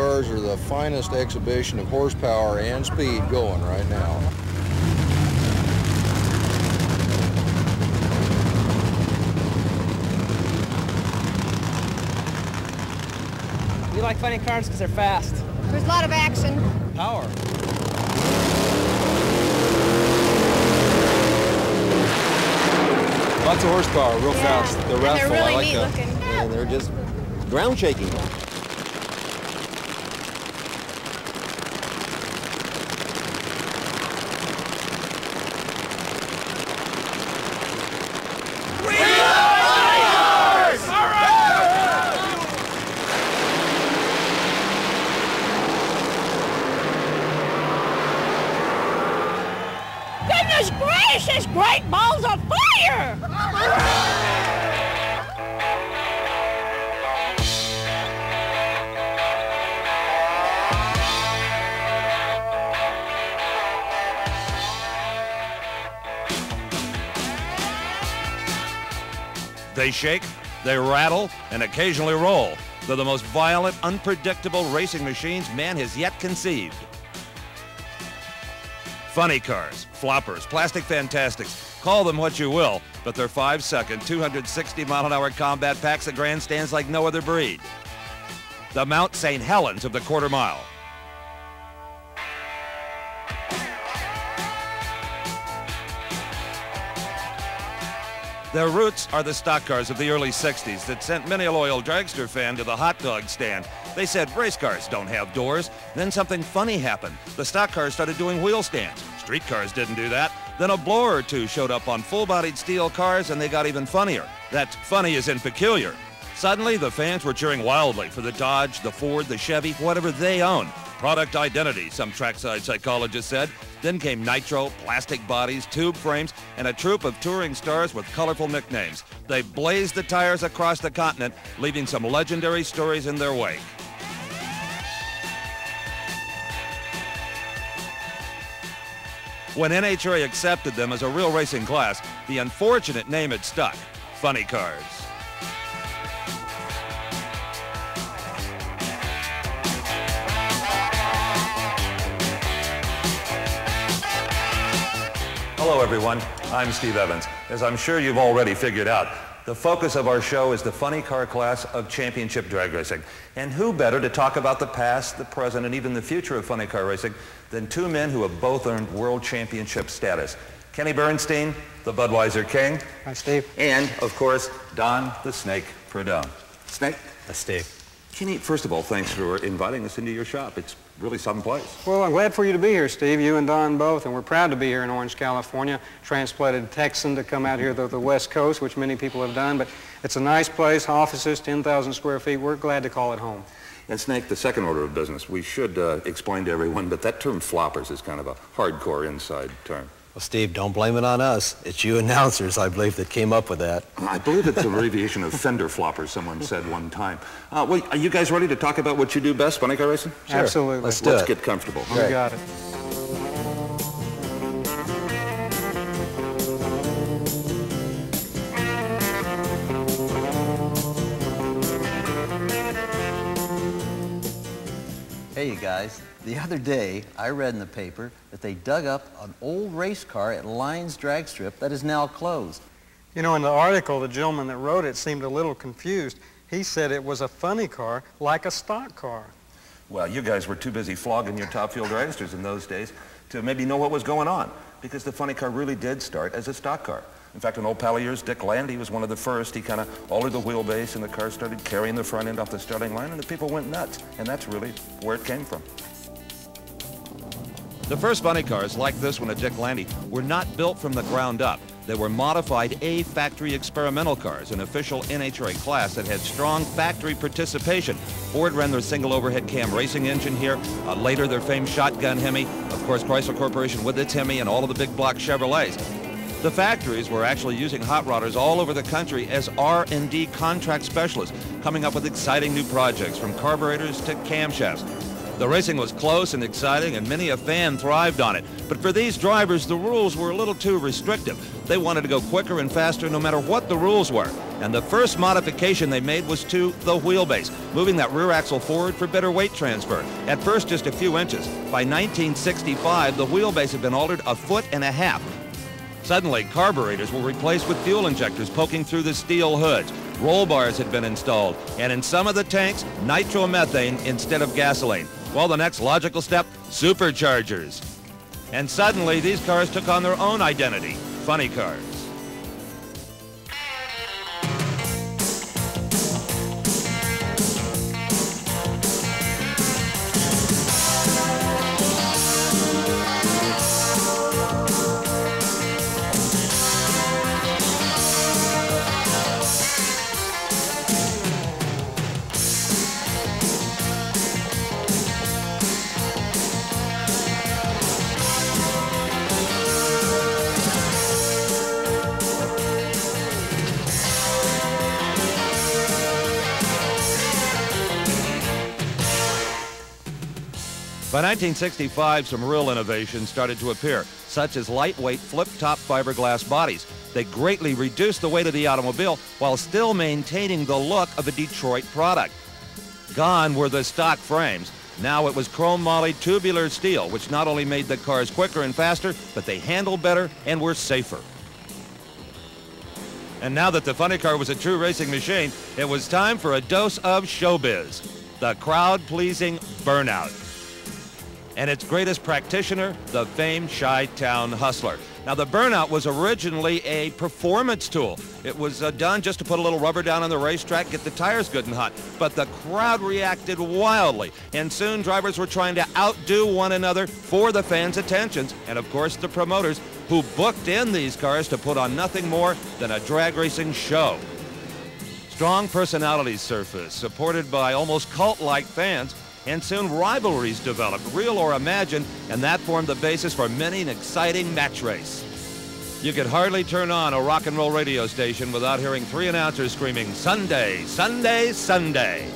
cars are the finest exhibition of horsepower and speed going right now. We like funny cars because they're fast. There's a lot of action. Power. Lots of horsepower, real Yeah. fast. They're And wrathful. they're really I like neat that. looking. And they're just ground shaking. They shake, they rattle, and occasionally roll. They're the most violent, unpredictable racing machines man has yet conceived. Funny cars, floppers, plastic fantastics, call them what you will, but they're five second, 260 mile an hour combat packs at grandstands like no other breed. The Mount St. Helens of the quarter mile. Their roots are the stock cars of the early 60s that sent many a loyal dragster fan to the hot dog stand. They said race cars don't have doors. Then something funny happened. The stock cars started doing wheel stands. Street cars didn't do that. Then a blower or two showed up on full-bodied steel cars and they got even funnier. That funny is in peculiar. Suddenly, the fans were cheering wildly for the Dodge, the Ford, the Chevy, whatever they own. Product identity, some trackside psychologists said. Then came nitro, plastic bodies, tube frames, and a troupe of touring stars with colorful nicknames. They blazed the tires across the continent, leaving some legendary stories in their wake. When NHRA accepted them as a real racing class, the unfortunate name had stuck, Funny Cars. Hello, everyone. I'm Steve Evans. As I'm sure you've already figured out, the focus of our show is the funny car class of championship drag racing. And who better to talk about the past, the present, and even the future of funny car racing than two men who have both earned world championship status. Kenny Bernstein, the Budweiser King. Hi, Steve. And, of course, Don the Snake Prudhomme. Snake? Hi, Steve. Kenny, first of all, thanks for inviting us into your shop. It's really some place. Well, I'm glad for you to be here, Steve, you and Don both, and we're proud to be here in Orange, California. Transplanted Texan to come out here to the West Coast, which many people have done, but it's a nice place, offices, 10,000 square feet. We're glad to call it home. And Snake, the second order of business, we should uh, explain to everyone, but that term floppers is kind of a hardcore inside term. Well, Steve, don't blame it on us. It's you announcers, I believe, that came up with that. I believe it's an abbreviation of fender flopper, someone said one time. Uh, well, are you guys ready to talk about what you do best, funny car racing? Absolutely. Let's do Let's it. get comfortable. You got it. Hey, you guys. The other day, I read in the paper that they dug up an old race car at Lyons Drag Strip that is now closed. You know, in the article, the gentleman that wrote it seemed a little confused. He said it was a funny car, like a stock car. Well, you guys were too busy flogging your top fuel dragsters in those days to maybe know what was going on, because the funny car really did start as a stock car. In fact, an old pal of yours, Dick Landy, was one of the first. He kind of altered the wheelbase, and the car started carrying the front end off the starting line, and the people went nuts. And that's really where it came from. The first funny cars, like this one at Dick Landy, were not built from the ground up. They were modified A factory experimental cars, an official NHRA class that had strong factory participation. Ford ran their single overhead cam racing engine here. Uh, later, their famed shotgun Hemi. Of course, Chrysler Corporation with its Hemi and all of the big block Chevrolets. The factories were actually using hot rodders all over the country as R&D contract specialists, coming up with exciting new projects from carburetors to camshafts. The racing was close and exciting, and many a fan thrived on it. But for these drivers, the rules were a little too restrictive. They wanted to go quicker and faster no matter what the rules were. And the first modification they made was to the wheelbase, moving that rear axle forward for better weight transfer. At first, just a few inches. By 1965, the wheelbase had been altered a foot and a half. Suddenly, carburetors were replaced with fuel injectors poking through the steel hoods. Roll bars had been installed, and in some of the tanks, nitromethane instead of gasoline. Well, the next logical step, superchargers. And suddenly, these cars took on their own identity, funny cars. By 1965, some real innovations started to appear, such as lightweight flip-top fiberglass bodies. They greatly reduced the weight of the automobile while still maintaining the look of a Detroit product. Gone were the stock frames. Now it was chrome moly tubular steel, which not only made the cars quicker and faster, but they handled better and were safer. And now that the funny car was a true racing machine, it was time for a dose of showbiz. The crowd-pleasing burnout and its greatest practitioner, the famed Chi-Town Hustler. Now, the Burnout was originally a performance tool. It was uh, done just to put a little rubber down on the racetrack, get the tires good and hot. But the crowd reacted wildly, and soon drivers were trying to outdo one another for the fans' attentions, and of course the promoters who booked in these cars to put on nothing more than a drag racing show. Strong personalities surfaced, supported by almost cult-like fans and soon rivalries developed, real or imagined, and that formed the basis for many an exciting match race. You could hardly turn on a rock and roll radio station without hearing three announcers screaming, Sunday, Sunday, Sunday.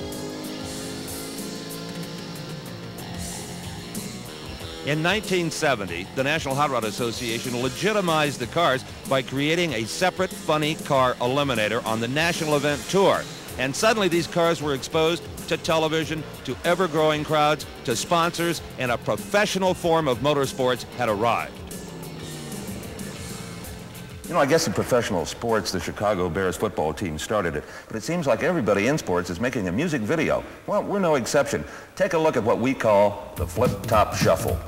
In 1970, the National Hot Rod Association legitimized the cars by creating a separate funny car eliminator on the national event tour. And suddenly these cars were exposed to television, to ever-growing crowds, to sponsors, and a professional form of motorsports had arrived. You know, I guess in professional sports, the Chicago Bears football team started it, but it seems like everybody in sports is making a music video. Well, we're no exception. Take a look at what we call the flip-top shuffle.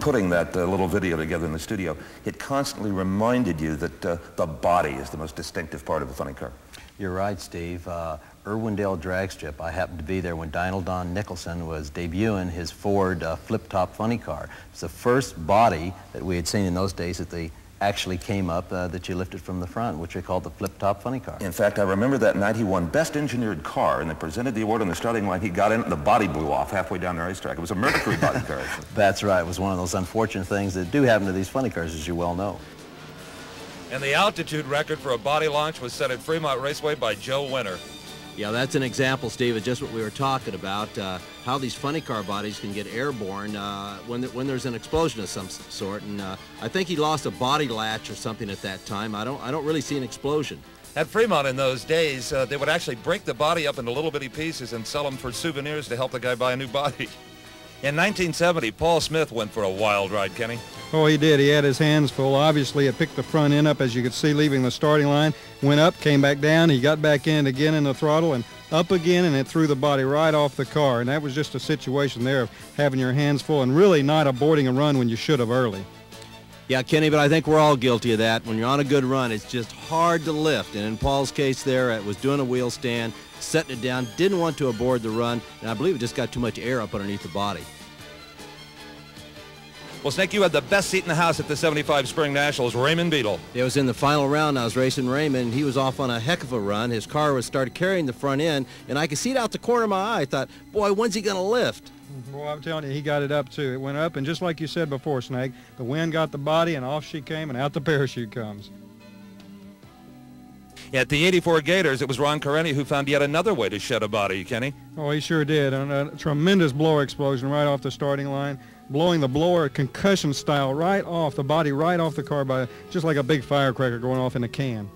Putting that uh, little video together in the studio, it constantly reminded you that uh, the body is the most distinctive part of a funny car. You're right, Steve. Uh, Irwindale Drag Strip, I happened to be there when Dyno Don Nicholson was debuting his Ford uh, flip-top funny car. It's the first body that we had seen in those days that the actually came up uh, that you lifted from the front, which they called the flip-top funny car. In fact, I remember that night he won Best Engineered Car, and they presented the award on the starting line. He got in, and the body blew off halfway down the racetrack. It was a Mercury body car. That's right. It was one of those unfortunate things that do happen to these funny cars, as you well know. And the altitude record for a body launch was set at Fremont Raceway by Joe Winter. Yeah, that's an example, Steve, of just what we were talking about, uh, how these funny car bodies can get airborne uh, when, when there's an explosion of some sort. And uh, I think he lost a body latch or something at that time. I don't, I don't really see an explosion. At Fremont in those days, uh, they would actually break the body up into little bitty pieces and sell them for souvenirs to help the guy buy a new body. In 1970, Paul Smith went for a wild ride, Kenny. Oh, he did. He had his hands full. Obviously, it picked the front end up, as you could see, leaving the starting line. Went up, came back down. He got back in again in the throttle and up again, and it threw the body right off the car. And that was just a situation there of having your hands full and really not aborting a run when you should have early. Yeah, Kenny, but I think we're all guilty of that. When you're on a good run, it's just hard to lift. And in Paul's case there, it was doing a wheel stand, setting it down, didn't want to abort the run, and I believe it just got too much air up underneath the body. Well, Snake, you had the best seat in the house at the 75 Spring Nationals, Raymond Beadle. It was in the final round. I was racing Raymond, and he was off on a heck of a run. His car was started carrying the front end, and I could see it out the corner of my eye. I thought, boy, when's he going to lift? Well, I'm telling you, he got it up too. It went up, and just like you said before, Snake, the wind got the body, and off she came, and out the parachute comes. At the 84 Gators, it was Ron Careni who found yet another way to shed a body, Kenny. Oh, he sure did. And a tremendous blower explosion right off the starting line, blowing the blower concussion style right off the body, right off the car by just like a big firecracker going off in a can.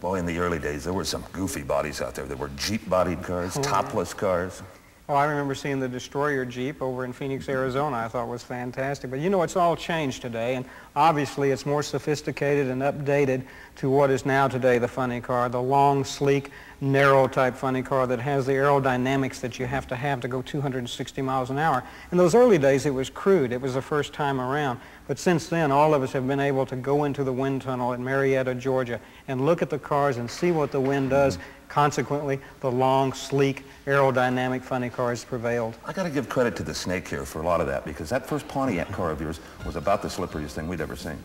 Boy, in the early days, there were some goofy bodies out there. There were Jeep-bodied cars, oh, topless cars. Oh, I remember seeing the Destroyer Jeep over in Phoenix, Arizona. I thought was fantastic. But you know, it's all changed today, and obviously it's more sophisticated and updated to what is now today the funny car, the long, sleek, narrow type funny car that has the aerodynamics that you have to have to go 260 miles an hour. In those early days, it was crude. It was the first time around. But since then, all of us have been able to go into the wind tunnel at Marietta, Georgia, and look at the cars and see what the wind does. Consequently, the long, sleek, aerodynamic funny cars prevailed. I got to give credit to the snake here for a lot of that because that first Pontiac car of yours was about the slipperiest thing we'd ever seen.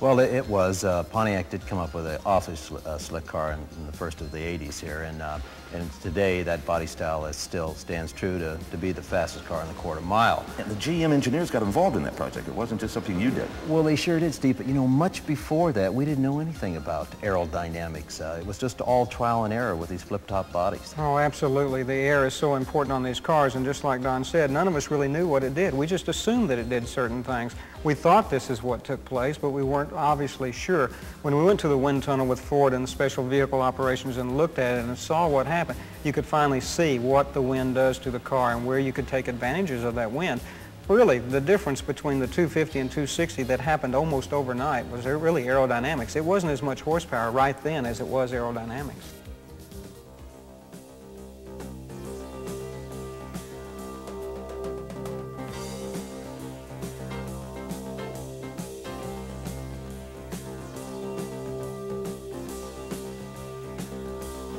Well, it, it was. Uh, Pontiac did come up with an awfully sl uh, slick car in, in, the first of the 80s here, and, uh, and today that body style is still stands true to, to be the fastest car in the quarter mile. And the GM engineers got involved in that project. It wasn't just something you did. Well, they sure did, Steve, but you know, much before that, we didn't know anything about aerodynamics. Uh, it was just all trial and error with these flip-top bodies. Oh, absolutely. The air is so important on these cars, and just like Don said, none of us really knew what it did. We just assumed that it did certain things. We thought this is what took place, but we weren't obviously sure. When we went to the wind tunnel with Ford and the special vehicle operations and looked at it and saw what happened, you could finally see what the wind does to the car and where you could take advantages of that wind. Really, the difference between the 250 and 260 that happened almost overnight was really aerodynamics. It wasn't as much horsepower right then as it was aerodynamics.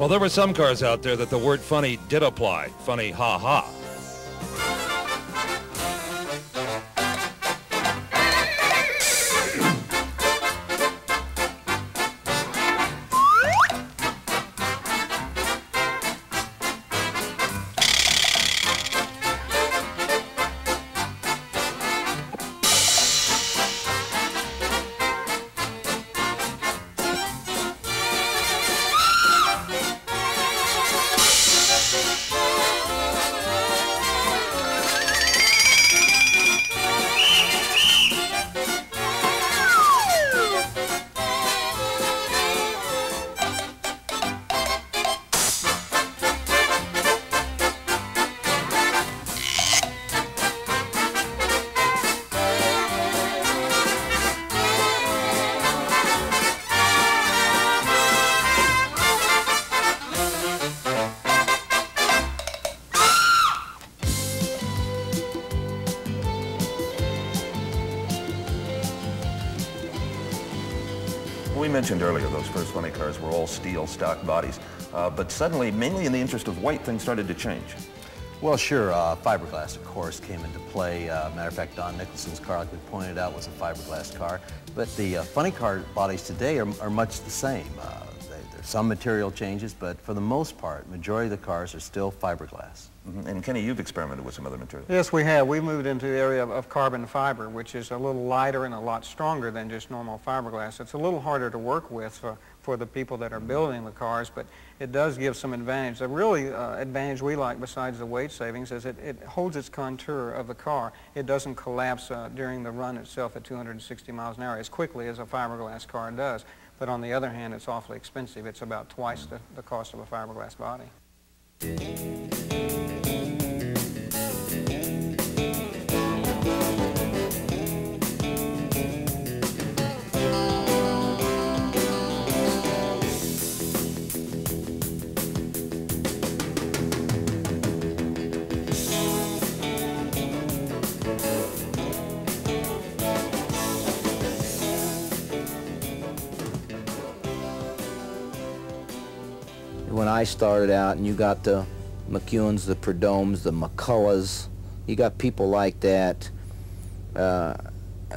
Well, there were some cars out there that the word funny did apply. Funny ha ha. Steel stock bodies, uh, but suddenly, mainly in the interest of weight, things started to change. Well, sure. Uh, fiberglass, of course, came into play. Uh, matter of fact, Don Nicholson's car, like we pointed out, was a fiberglass car. But the uh, funny car bodies today are, are much the same. They, there's some material changes, but for the most part, majority of the cars are still fiberglass. Mm -hmm. And Kenny, you've experimented with some other materials. Yes, we have. We've moved into the area of, of, carbon fiber, which is a little lighter and a lot stronger than just normal fiberglass. It's a little harder to work with for, for the people that are building the cars, but it does give some advantage. The really uh, advantage we like besides the weight savings is it, it holds its contour of the car. It doesn't collapse uh, during the run itself at 260 miles an hour as quickly as a fiberglass car does. But on the other hand, it's awfully expensive. It's about twice the, the cost of a fiberglass body. I started out, and you got the McEwens, the Prudhommes, the McCullochs, you got people like that. Uh,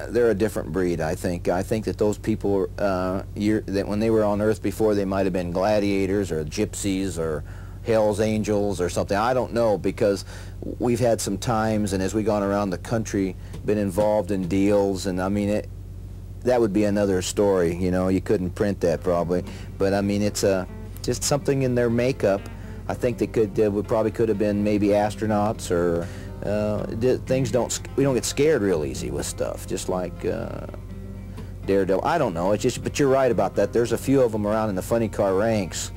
they're a different breed, I think. I think that those people, uh, that when they were on Earth before, they might have been gladiators or gypsies or Hell's Angels or something. I don't know because we've had some times, and as we've gone around the country, been involved in deals, and I mean, it, that would be another story. You know, you couldn't print that probably, but I mean, it's a just something in their makeup. I think they could, uh, probably could have been maybe astronauts or uh, things don't, we don't get scared real easy with stuff, just like uh, Daredevil. I don't know, it's just, but you're right about that. There's a few of them around in the funny car ranks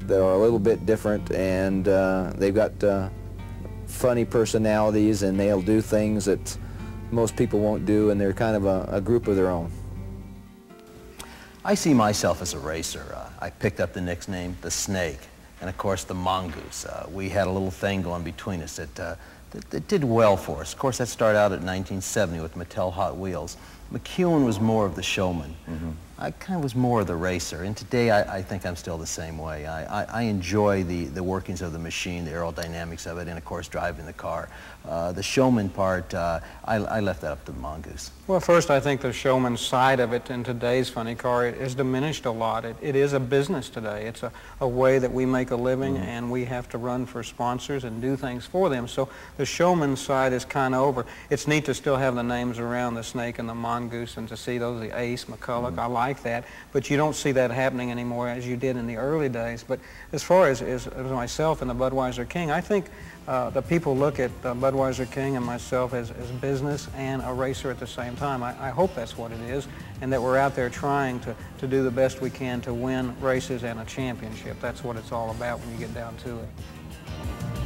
that are a little bit different and uh, they've got uh, funny personalities and they'll do things that most people won't do and they're kind of a, a group of their own. I see myself as a racer. Uh, I picked up the nickname The Snake and of course the Mongoose. Uh, we had a little thing going between us that uh, that, that did well for us. Of course, that started out at 1970 with Mattel Hot Wheels. McEwen was more of the showman. Mm -hmm. I kind of was more of the racer, and today I, I think I'm still the same way. I, I, I, enjoy the, the workings of the machine, the aerodynamics of it, and of course driving the car. Uh, the showman part, uh, I, I, left that up to the mongoose. Well, first I think the showman side of it in today's funny car has diminished a lot. It, it is a business today. It's a, a way that we make a living, mm and we have to run for sponsors and do things for them. So the showman side is kind of over. It's neat to still have the names around, the snake and the mongoose, and to see those, the ace, McCulloch. Mm. I like like that, but you don't see that happening anymore as you did in the early days. But as far as, as, as myself and the Budweiser King, I think uh, the people look at uh, Budweiser King and myself as, as business and a racer at the same time. I, I hope that's what it is, and that we're out there trying to, to do the best we can to win races and a championship. That's what it's all about when you get down to it.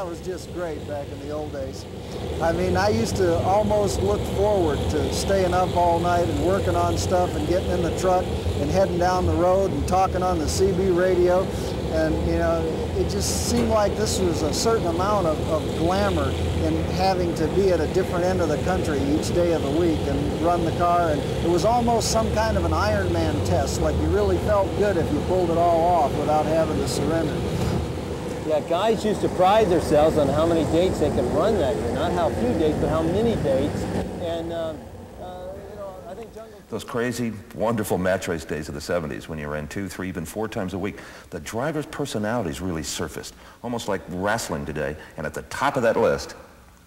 That was just great back in the old days. I mean, I used to almost look forward to staying up all night and working on stuff and getting in the truck and heading down the road and talking on the CB radio. And, you know, it just seemed like this was a certain amount of, of glamour in having to be at a different end of the country each day of the week and run the car. And it was almost some kind of an Ironman test, like you really felt good if you pulled it all off without having to surrender. Yeah, guys used to pride themselves on how many dates they could run that year. Not how few dates, but how many dates. And, um, uh, you know, I think Jungle... Those crazy, wonderful match race days of the 70s when you ran two, three, even four times a week, the drivers' personalities really surfaced, almost like wrestling today. And at the top of that list,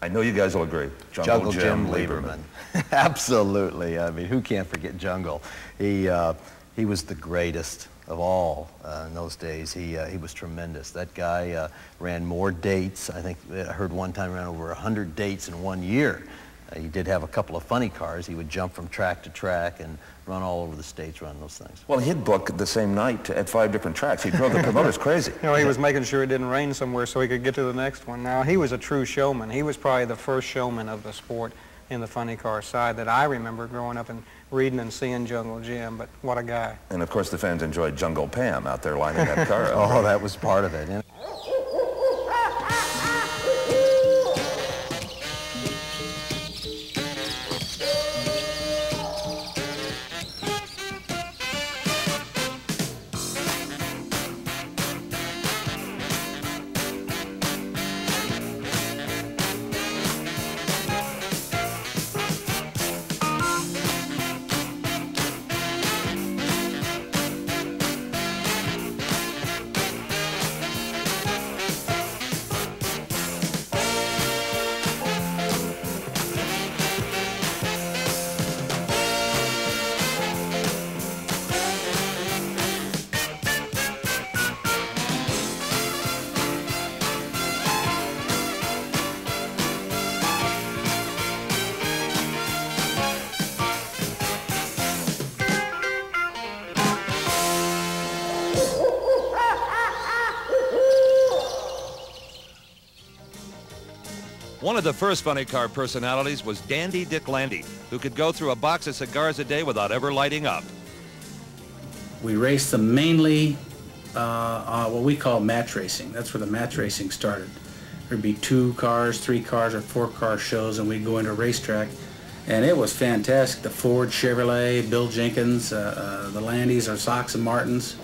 I know you guys will agree, Jungle, Jungle Jim, Jim Liberman. Liberman. Absolutely. I mean, who can't forget Jungle? He, uh, he was the greatest of all uh, in those days. He, uh, he was tremendous. That guy uh, ran more dates. I think I heard one time ran over 100 dates in one year. Uh, he did have a couple of funny cars. He would jump from track to track and run all over the states running those things. Well, he'd book the same night at five different tracks. He drove the promoters crazy. You know, he was making sure it didn't rain somewhere so he could get to the next one. Now, he was a true showman. He was probably the first showman of the sport in the funny car side that I remember growing up and reading and seeing Jungle Jim, but what a guy. And of course the fans enjoyed Jungle Pam out there lining that car up. oh, that was part of it. One of the first funny car personalities was Dandy Dick Landy, who could go through a box of cigars a day without ever lighting up. We raced them mainly uh, uh, what we call match racing. That's where the match racing started. There'd be two cars, three cars, or four car shows, and we'd go into a racetrack. And it was fantastic. The Ford, Chevrolet, Bill Jenkins, uh, uh, the Landys, our Sox and Martins,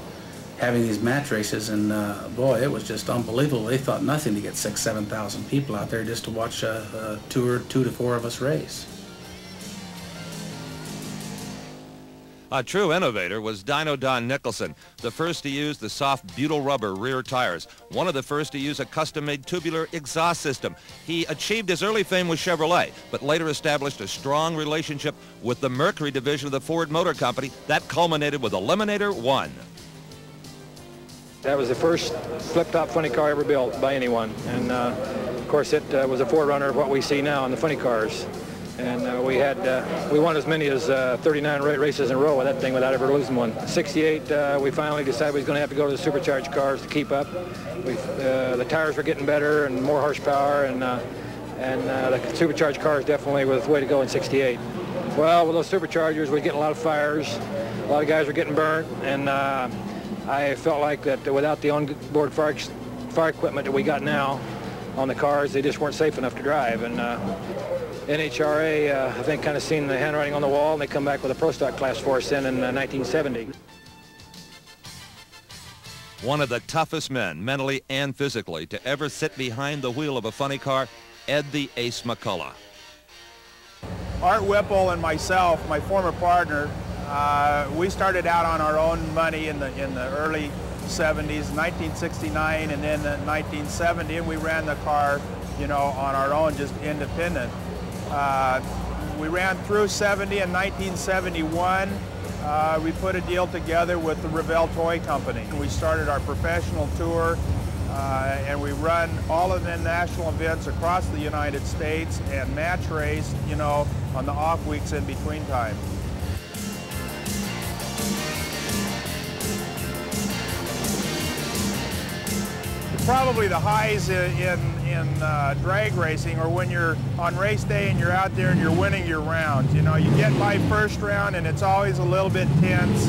having these match races. And uh, boy, it was just unbelievable. They thought nothing to get six, 7,000 people out there just to watch a, a two or two to four of us race. A true innovator was Dyno Don Nicholson, the first to use the soft butyl rubber rear tires, one of the first to use a custom-made tubular exhaust system. He achieved his early fame with Chevrolet, but later established a strong relationship with the Mercury division of the Ford Motor Company that culminated with Eliminator 1. That was the first flip-top funny car ever built by anyone, and uh, of course it uh, was a forerunner of what we see now in the funny cars and uh, we had uh, we won as many as uh, 39 races in a row with that thing without ever losing one. 68, uh, we finally decided we was going to have to go to the supercharged cars to keep up. The tires were getting better and more horsepower, and and the supercharged cars definitely was the way to go in 68. Well, with those superchargers, we were getting a lot of fires. A lot of guys were getting burnt, and I felt like that without the onboard fire, fire equipment that we got now on the cars, they just weren't safe enough to drive. And NHRA, uh, I think, kind of seen the handwriting on the wall, and they come back with a Pro Stock Class Force in in uh, 1970. One of the toughest men, mentally and physically, to ever sit behind the wheel of a funny car, Ed the Ace McCulloch. Art Whipple and myself, my former partner, uh, we started out on our own money in the in the early 70s, 1969, and then in 1970, and we ran the car, you know, on our own, just independent. Uh, we ran through 70 in 1971. Uh, we put a deal together with the Revell Toy Company. We started our professional tour uh, and we run all of the national events across the United States and match race, you know, on the off weeks in between time. Probably the highs in, in uh, drag racing or when you're on race day and you're out there and you're winning your rounds. You know, you get by first round and it's always a little bit tense.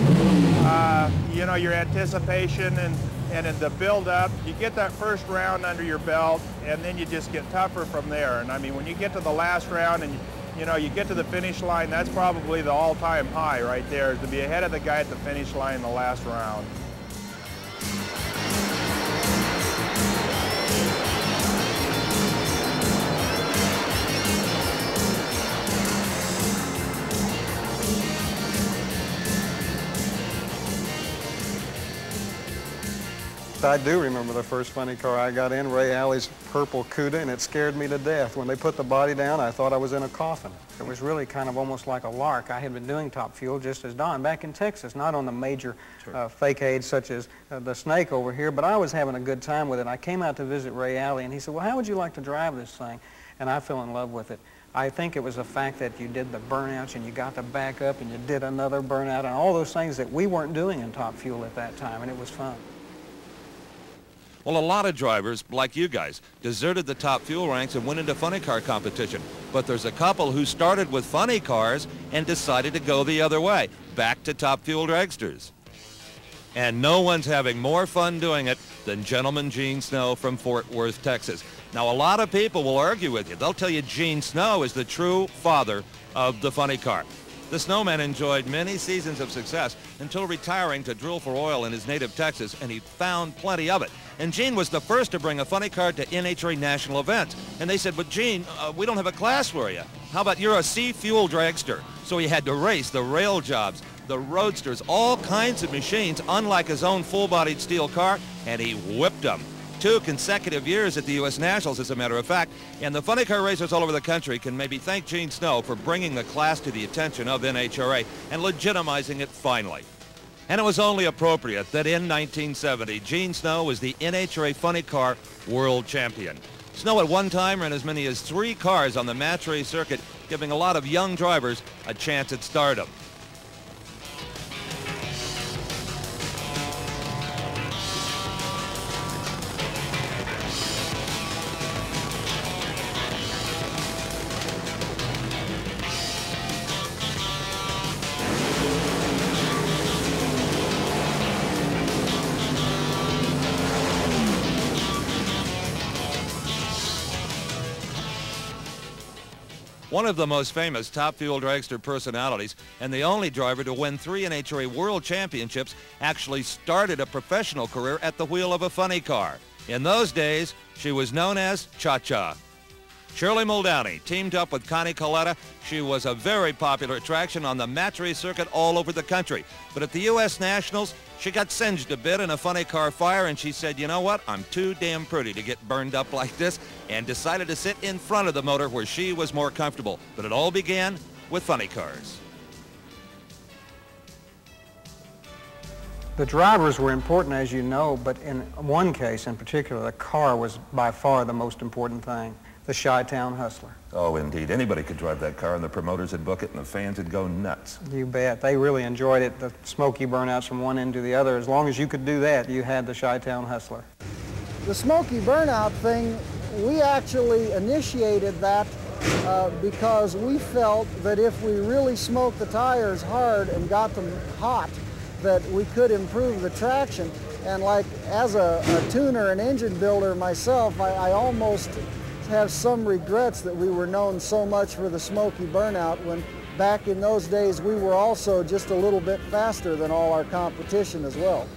Uh, you know, your anticipation and, and in the build up, you get that first round under your belt and then you just get tougher from there. And I mean, when you get to the last round and you know, you get to the finish line, that's probably the all-time high right there, to be ahead of the guy at the finish line in the last round. I do remember the first funny car I got in, Ray Alley's purple Cuda, and it scared me to death. When they put the body down, I thought I was in a coffin. It was really kind of almost like a lark. I had been doing top fuel just as Don back in Texas, not on the major sure. uh, fake aids such as uh, the Snake over here, but I was having a good time with it. I came out to visit Ray Alley, and he said, well, how would you like to drive this thing? And I fell in love with it. I think it was the fact that you did the burnouts and you got to back up and you did another burnout and all those things that we weren't doing in top fuel at that time, and it was fun. Well, a lot of drivers, like you guys, deserted the top fuel ranks and went into funny car competition. But there's a couple who started with funny cars and decided to go the other way, back to top fuel dragsters. And no one's having more fun doing it than Gentleman Gene Snow from Fort Worth, Texas. Now, a lot of people will argue with you. They'll tell you Gene Snow is the true father of the funny car. The snowman enjoyed many seasons of success until retiring to drill for oil in his native Texas, and he found plenty of it. And Gene was the first to bring a funny car to NHRA national events. And they said, but Gene, uh, we don't have a class for you. How about you're a C-fuel dragster? So he had to race the rail jobs, the roadsters, all kinds of machines, unlike his own full-bodied steel car, and he whipped them. Two consecutive years at the U.S. Nationals, as a matter of fact, and the funny car racers all over the country can maybe thank Gene Snow for bringing the class to the attention of NHRA and legitimizing it finally. And it was only appropriate that in 1970, Gene Snow was the NHRA Funny Car World Champion. Snow at one time ran as many as three cars on the match race circuit, giving a lot of young drivers a chance at stardom. Of the most famous Top Fuel dragster personalities and the only driver to win three NHRA World Championships, actually started a professional career at the wheel of a funny car. In those days, she was known as Cha-Cha. Shirley Muldowney teamed up with Connie Kalitta. She was a very popular attraction on the race circuit all over the country. But at the U.S. Nationals, she got singed a bit in a funny car fire, and she said, you know what, I'm too damn pretty to get burned up like this, and decided to sit in front of the motor where she was more comfortable. But it all began with funny cars. The drivers were important, as you know, but in one case in particular, the car was by far the most important thing, the Chi-Town Hustler. Oh, indeed. Anybody could drive that car, and the promoters would book it, and the fans would go nuts. You bet. They really enjoyed it, the smoky burnouts from one end to the other. As long as you could do that, you had the Chi-Town Hustler. The smoky burnout thing, we actually initiated that uh, because we felt that if we really smoked the tires hard and got them hot, that we could improve the traction. And like as a, a tuner and engine builder myself, I, I almost have some regrets that we were known so much for the smoky burnout when back in those days we were also just a little bit faster than all our competition as well.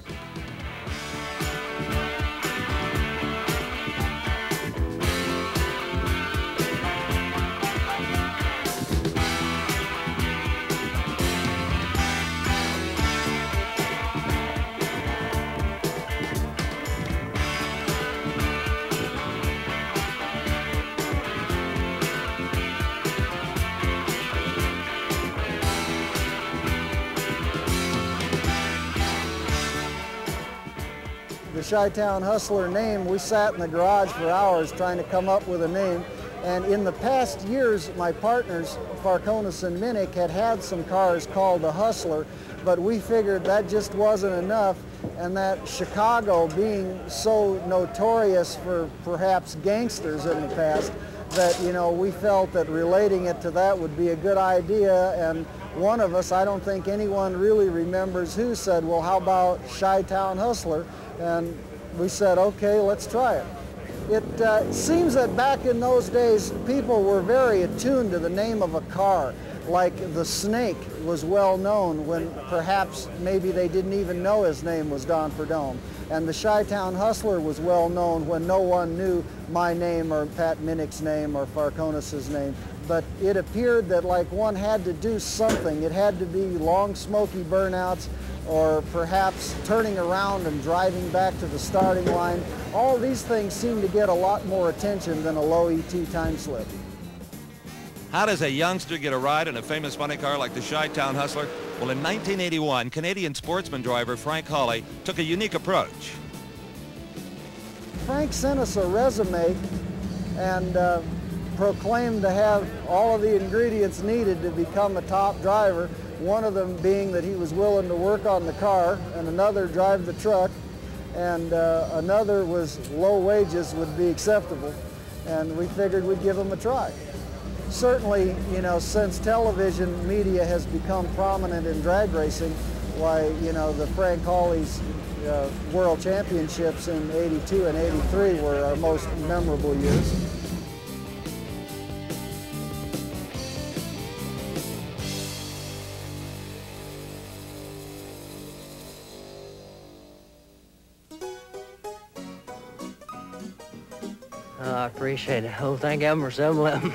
Chi-Town Hustler name, we sat in the garage for hours trying to come up with a name. And in the past years, my partners, Farkonas and Minick, had had some cars called the Hustler, but we figured that just wasn't enough and that Chicago being so notorious for perhaps gangsters in the past, that, you know, we felt that relating it to that would be a good idea. And one of us, I don't think anyone really remembers who said, well, how about Chi-Town Hustler? And we said, okay, let's try it. It uh, seems that back in those days, people were very attuned to the name of a car. Like the Snake was well known when perhaps maybe they didn't even know his name was Don Prudhomme. And the Chi-Town Hustler was well known when no one knew my name or Pat Minick's name or Farkonas's name. But it appeared that like one had to do something. It had to be long smoky burnouts or perhaps turning around and driving back to the starting line. All these things seem to get a lot more attention than a low ET time slip. How does a youngster get a ride in a famous funny car like the Chi-Town Hustler? Well, in 1981, Canadian sportsman driver Frank Hawley took a unique approach. Frank sent us a resume and uh, proclaimed to have all of the ingredients needed to become a top driver one of them being that he was willing to work on the car, and another drive the truck, and uh, another was low wages would be acceptable. And we figured we'd give him a try. Certainly, you know, since television media has become prominent in drag racing, why, you know, the Frank Hawley's uh, World Championships in 82 and 83 were our most memorable years. Appreciate it. Oh, thank heaven for 7-Eleven.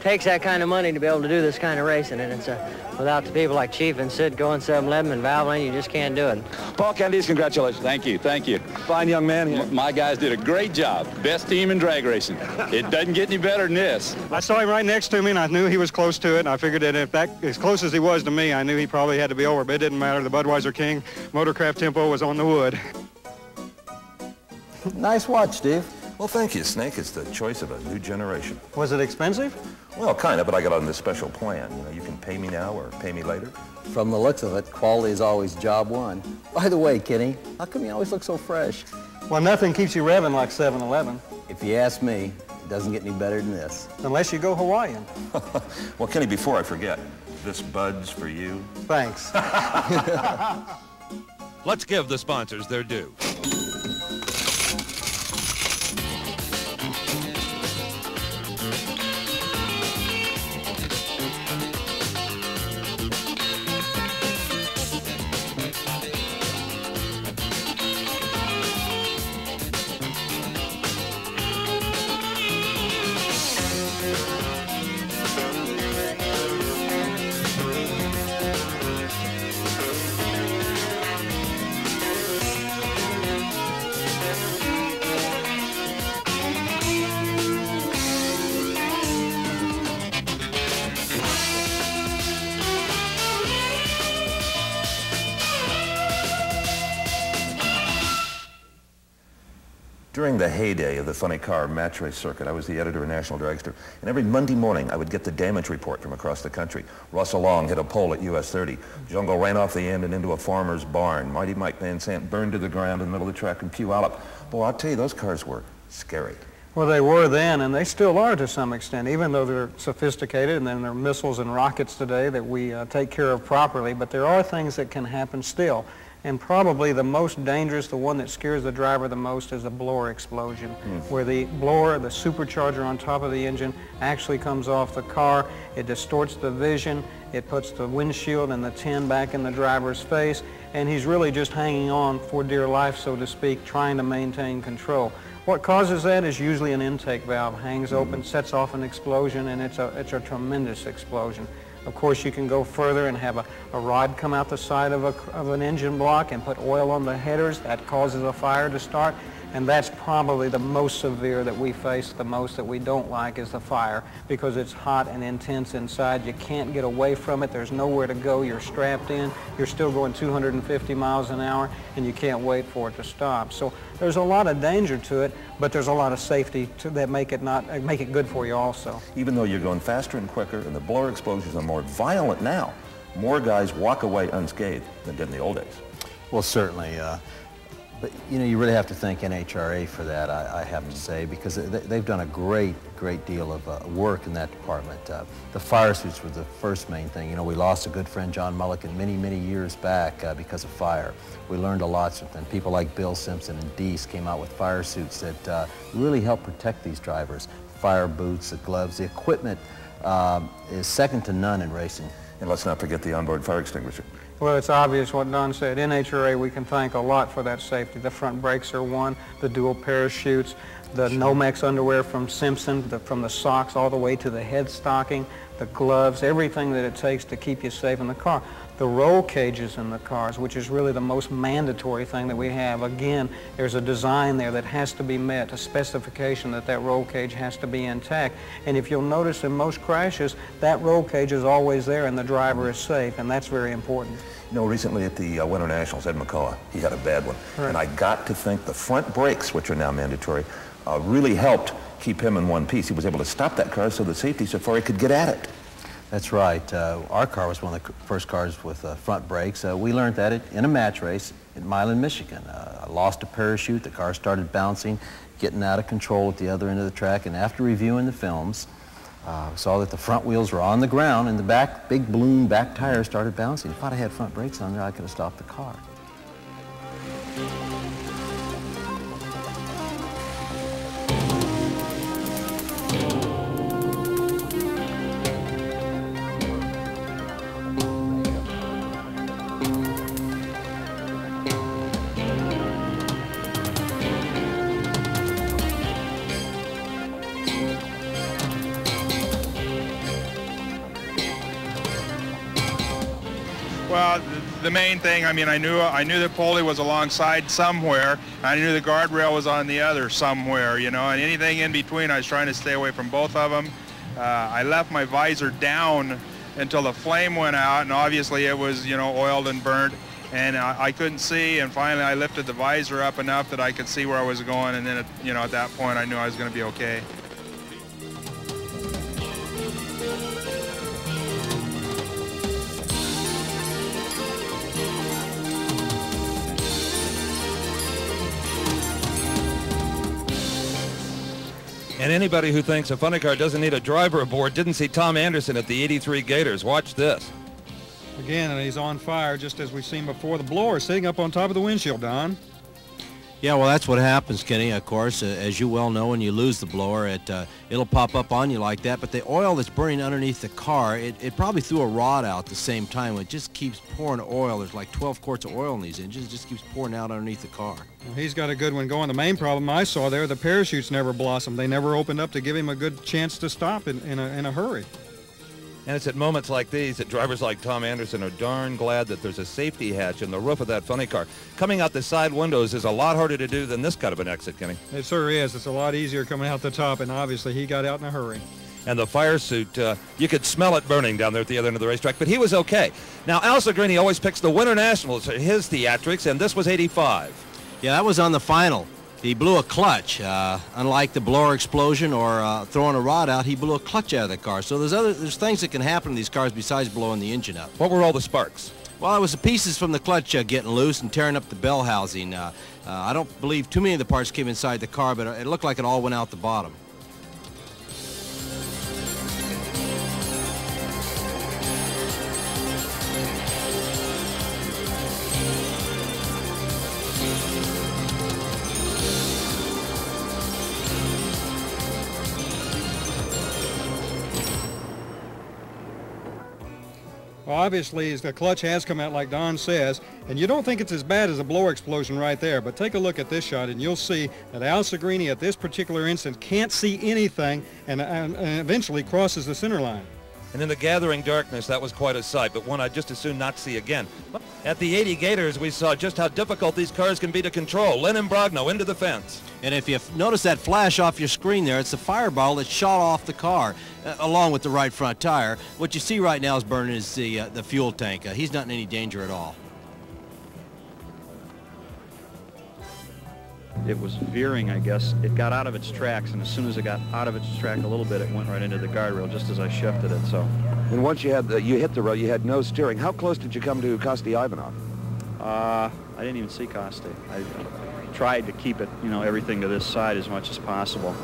Takes that kind of money to be able to do this kind of racing, and it's uh, without the people like Chief and Sid going 7-Eleven and Valvoline, you just can't do it. Paul Candies, congratulations. Thank you, thank you. Fine young man here. My guys did a great job. Best team in drag racing. It doesn't get any better than this. I saw him right next to me, and I knew he was close to it, and I figured that if that, as close as he was to me, I knew he probably had to be over, but it didn't matter. The Budweiser King Motorcraft Tempo was on the wood. Nice watch, Steve. Well, thank you, Snake. It's the choice of a new generation. Was it expensive? Well, kind of, but I got on this special plan. You know, you can pay me now or pay me later. From the looks of it, quality is always job one. By the way, Kenny, how come you always look so fresh? Well, nothing keeps you revving like 7-Eleven. If you ask me, it doesn't get any better than this. Unless you go Hawaiian. well, Kenny, before I forget, this Bud's for you. Thanks. Let's give the sponsors their due. Heyday of the funny car match race circuit, I was the editor of National Dragster, and every Monday morning I would get the damage report from across the country. Russell Long hit a pole at US 30. Jungle ran off the end and into a farmer's barn. Mighty Mike Van Sant burned to the ground in the middle of the track in Puyallup. Boy, I'll tell you, those cars were scary. Well, they were then, and they still are to some extent, even though they're sophisticated, and then there are missiles and rockets today that we uh, take care of properly, but there are things that can happen still. And probably the most dangerous, the one that scares the driver the most, is a blower explosion, Hmm. where the blower, the supercharger on top of the engine, actually comes off the car. It distorts the vision. It puts the windshield and the tin back in the driver's face, and he's really just hanging on for dear life, so to speak, trying to maintain control. What causes that is usually an intake valve hangs open, sets off an explosion, and it's a, it's a tremendous explosion. Of course, you can go further and have a, a rod come out the side of, a, of an engine block and put oil on the headers. That causes a fire to start. And that's probably the most severe that we face, the most that we don't like is the fire because it's hot and intense inside. You can't get away from it. There's nowhere to go. You're strapped in. You're still going 250 miles an hour and you can't wait for it to stop. So there's a lot of danger to it, but there's a lot of safety to, that make it, not, make it good for you also. Even though you're going faster and quicker and the blower explosions are more violent now, more guys walk away unscathed than did in the old days. Well, certainly. Uh, but, you know, you really have to thank NHRA for that, I, I have to say, because they, they've done a great, great deal of uh, work in that department. Uh, the fire suits were the first main thing. You know, we lost a good friend, John Mulligan, many, many years back uh, because of fire. We learned a lot from them. People like Bill Simpson and Deist came out with fire suits that uh, really help protect these drivers. Fire boots, the gloves, the equipment um, is second to none in racing. And let's not forget the onboard fire extinguisher. Well, it's obvious what Don said. NHRA, we can thank a lot for that safety. The front brakes are one, the dual parachutes, the Nomex underwear from Simpson, the, from the socks all the way to the head stocking, the gloves, everything that it takes to keep you safe in the car. The roll cages in the cars, which is really the most mandatory thing that we have. Again, there's a design there that has to be met, a specification that that roll cage has to be intact. And if you'll notice in most crashes, that roll cage is always there and the driver is safe, and that's very important. You know, recently at the uh, Winter Nationals, Ed McCulloch, he had a bad one. Right. And I got to think the front brakes, which are now mandatory, uh, really helped keep him in one piece. He was able to stop that car so the safety safari could get at it. That's right. Uh, our car was one of the first cars with uh, front brakes. Uh, we learned that in a match race in Milan, Michigan. Uh, I lost a parachute. The car started bouncing, getting out of control at the other end of the track. And after reviewing the films, uh, saw that the front wheels were on the ground and the back, big balloon back tire started bouncing. If I'd had front brakes on there, I could have stopped the car. Thing, I mean, I knew I knew the pulley was alongside somewhere. I knew the guardrail was on the other somewhere, you know, and anything in between, I was trying to stay away from both of them. Uh, I left my visor down until the flame went out, and obviously it was, you know, oiled and burnt, and I, I couldn't see. And finally, I lifted the visor up enough that I could see where I was going, and then, it, you know, at that point, I knew I was going to be okay. And anybody who thinks a funny car doesn't need a driver aboard didn't see Tom Anderson at the 83 Gators. Watch this. Again, and he's on fire just as we've seen before. The blower sitting up on top of the windshield, Don. Yeah, well, that's what happens, Kenny. Of course, uh, as you well know, when you lose the blower, it uh, it'll pop up on you like that. But the oil that's burning underneath the car, it, it probably threw a rod out at the same time. It just keeps pouring oil. There's like 12 quarts of oil in these engines. It just keeps pouring out underneath the car. Well, he's got a good one going. The main problem I saw there, the parachutes never blossomed. They never opened up to give him a good chance to stop in, in, a, in a hurry. And it's at moments like these that drivers like Tom Anderson are darn glad that there's a safety hatch in the roof of that funny car. Coming out the side windows is a lot harder to do than this kind of an exit, Kenny. It sure is. It's a lot easier coming out the top, and obviously he got out in a hurry. And the fire suit, uh, you could smell it burning down there at the other end of the racetrack, but he was okay. Now, Al Segrini always picks the Winter Nationals, for his theatrics, and this was 85. Yeah, that was on the final. He blew a clutch. Uh, unlike the blower explosion or uh, throwing a rod out, he blew a clutch out of the car. So there's other there's things that can happen in these cars besides blowing the engine up. What were all the sparks? Well, it was the pieces from the clutch uh, getting loose and tearing up the bell housing. Uh, uh, I don't believe too many of the parts came inside the car, but it looked like it all went out the bottom. Well, obviously, the clutch has come out like Don says, and you don't think it's as bad as a blower explosion right there, but take a look at this shot and you'll see that Al Segrini at this particular instant can't see anything and, and, and eventually crosses the center line. And in the gathering darkness, that was quite a sight, but one I'd just as soon not see again. At the 80 Gators, we saw just how difficult these cars can be to control. Lennon Imbrogno into the fence. And if you notice that flash off your screen there, it's the fireball that shot off the car, uh, along with the right front tire. What you see right now is burning is the, uh, the fuel tank. Uh, he's not in any danger at all. It was veering, I guess. It got out of its tracks, and as soon as it got out of its track a little bit, it went right into the guardrail just as I shifted it. So. And once you had the, you hit the road, you had no steering. How close did you come to Kosti Ivanov? Uh, I didn't even see Kosti. I, I tried to keep it, you know, everything to this side as much as possible.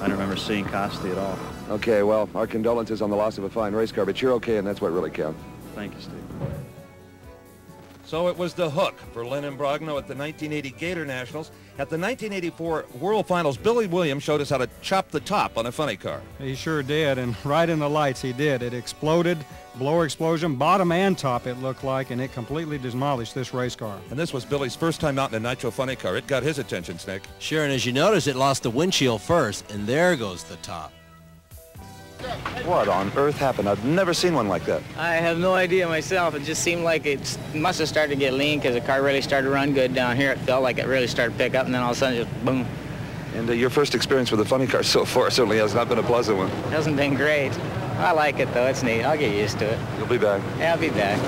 I don't remember seeing Kosti at all. Okay, well, our condolences on the loss of a fine race car, but you're okay, and that's what really counts. Thank you, Steve. So it was the hook for Len Imbrogno at the 1980 Gator Nationals. At the 1984 World Finals, Billy Williams showed us how to chop the top on a funny car. He sure did, and right in the lights he did. It exploded, blower explosion, bottom and top it looked like, and it completely demolished this race car. And this was Billy's first time out in a Nitro funny car. It got his attention, Snake. Sure, and as you notice, it lost the windshield first, and there goes the top. What on earth happened? I've never seen one like that. I have no idea myself. It just seemed like it must have started to get lean because the car really started to run good down here. It felt like it really started to pick up, and then all of a sudden, just boom. And uh, your first experience with a funny car so far certainly has not been a pleasant one. It hasn't been great. I like it, though. It's neat. I'll get used to it. You'll be back. Yeah, I'll be back.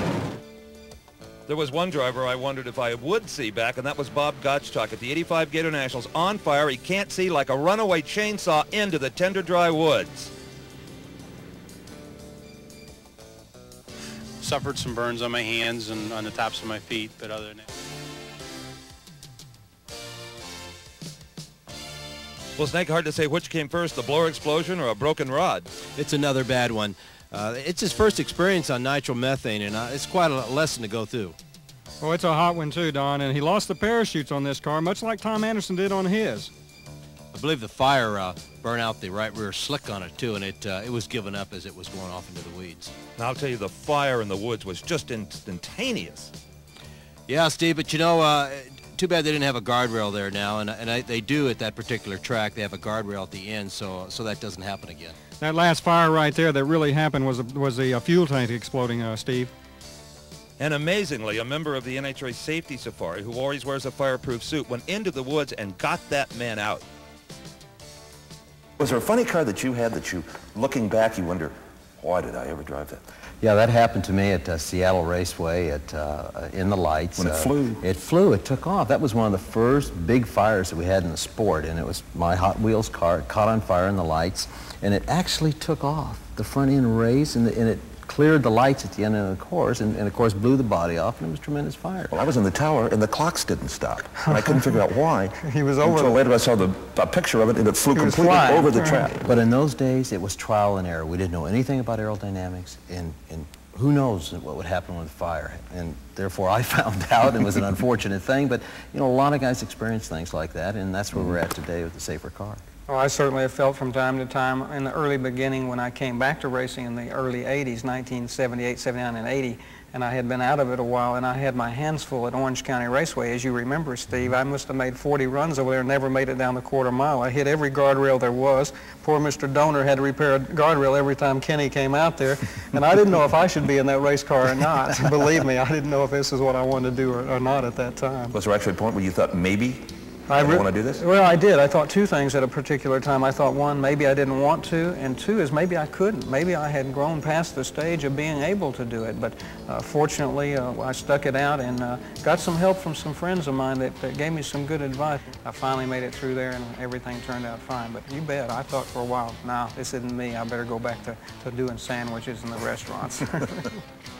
There was one driver I wondered if I would see back, and that was Bob Gottschalk at the 85 Gator Nationals. On fire, he can't see like a runaway chainsaw into the tender dry woods. Suffered some burns on my hands and on the tops of my feet, but other than that. Well, Snake, hard to say which came first, the blower explosion or a broken rod. It's another bad one. Uh, it's his first experience on nitromethane, and uh, it's quite a lesson to go through. Oh, it's a hot one too, Don, and he lost the parachutes on this car, much like Tom Anderson did on his. I believe the fire uh, burned out the right rear slick on it too, and it uh, it was given up as it was going off into the weeds. Now I'll tell you, the fire in the woods was just instantaneous. Yeah, Steve, but you know, uh, too bad they didn't have a guardrail there now, and, and I, they do at that particular track. They have a guardrail at the end, so so that doesn't happen again. That last fire right there that really happened was was the uh, fuel tank exploding, uh, Steve. And amazingly, a member of the NHRA Safety Safari, who always wears a fireproof suit, went into the woods and got that man out. Was there a funny car that you had that you, looking back, you wonder, why did I ever drive that? Yeah, that happened to me at uh, Seattle Raceway at uh, in the lights. When it uh, flew. It flew. It took off. That was one of the first big fires that we had in the sport, and it was my Hot Wheels car. It caught on fire in the lights, and it actually took off. The front end raised, and, the, and it cleared the lights at the end of the course, and, and, of course blew the body off, and it was tremendous fire. Well, I was in the tower, and the clocks didn't stop. And I couldn't figure out why. he was over. Until later I saw the, a picture of it, and it flew completely over the track. But in those days, it was trial and error. We didn't know anything about aerodynamics, and, and who knows what would happen with fire. And therefore, I found out, and it was an unfortunate thing, but you know, a lot of guys experience things like that, and that's where we're at today with the safer car. Oh, I certainly have felt from time to time in the early beginning when I came back to racing in the early 80s, 1978, 79, and 80, and I had been out of it a while, and I had my hands full at Orange County Raceway. As you remember, Steve, I must have made 40 runs over there and never made it down the quarter mile. I hit every guardrail there was. Poor Mr. Donor had to repair a guardrail every time Kenny came out there, and I didn't know if I should be in that race car or not. Believe me, I didn't know if this is what I wanted to do or, or not at that time. Was there actually a point where you thought maybe I want to do this? Well, I did. I thought two things at a particular time. I thought, one, maybe I didn't want to, and two is maybe I couldn't. Maybe I had grown past the stage of being able to do it. But uh, fortunately, uh, I stuck it out and uh, got some help from some friends of mine that, that gave me some good advice. I finally made it through there, and everything turned out fine. But you bet, I thought for a while, now this isn't me. I better go back to, to doing sandwiches in the restaurants.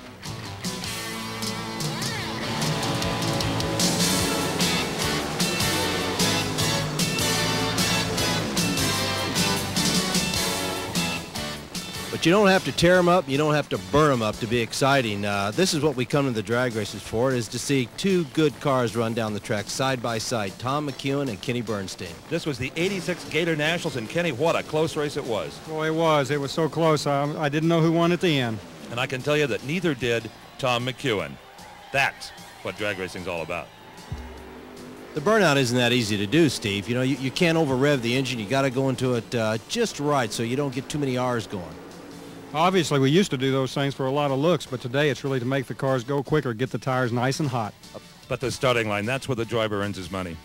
But you don't have to tear them up. You don't have to burn them up to be exciting. Uh, this is what we come to the drag races for, is to see two good cars run down the track side by side, Tom McEwen and Kenny Bernstein. This was the 86 Gator Nationals, and Kenny, what a close race it was. Boy, it was. It was so close. I, I didn't know who won at the end. And I can tell you that neither did Tom McEwen. That's what drag racing's all about. The burnout isn't that easy to do, Steve. You know, you, you can't over rev the engine. You got to go into it uh, just right so you don't get too many R's going. Obviously, we used to do those things for a lot of looks, but today it's really to make the cars go quicker, get the tires nice and hot. But the starting line, that's where the driver earns his money.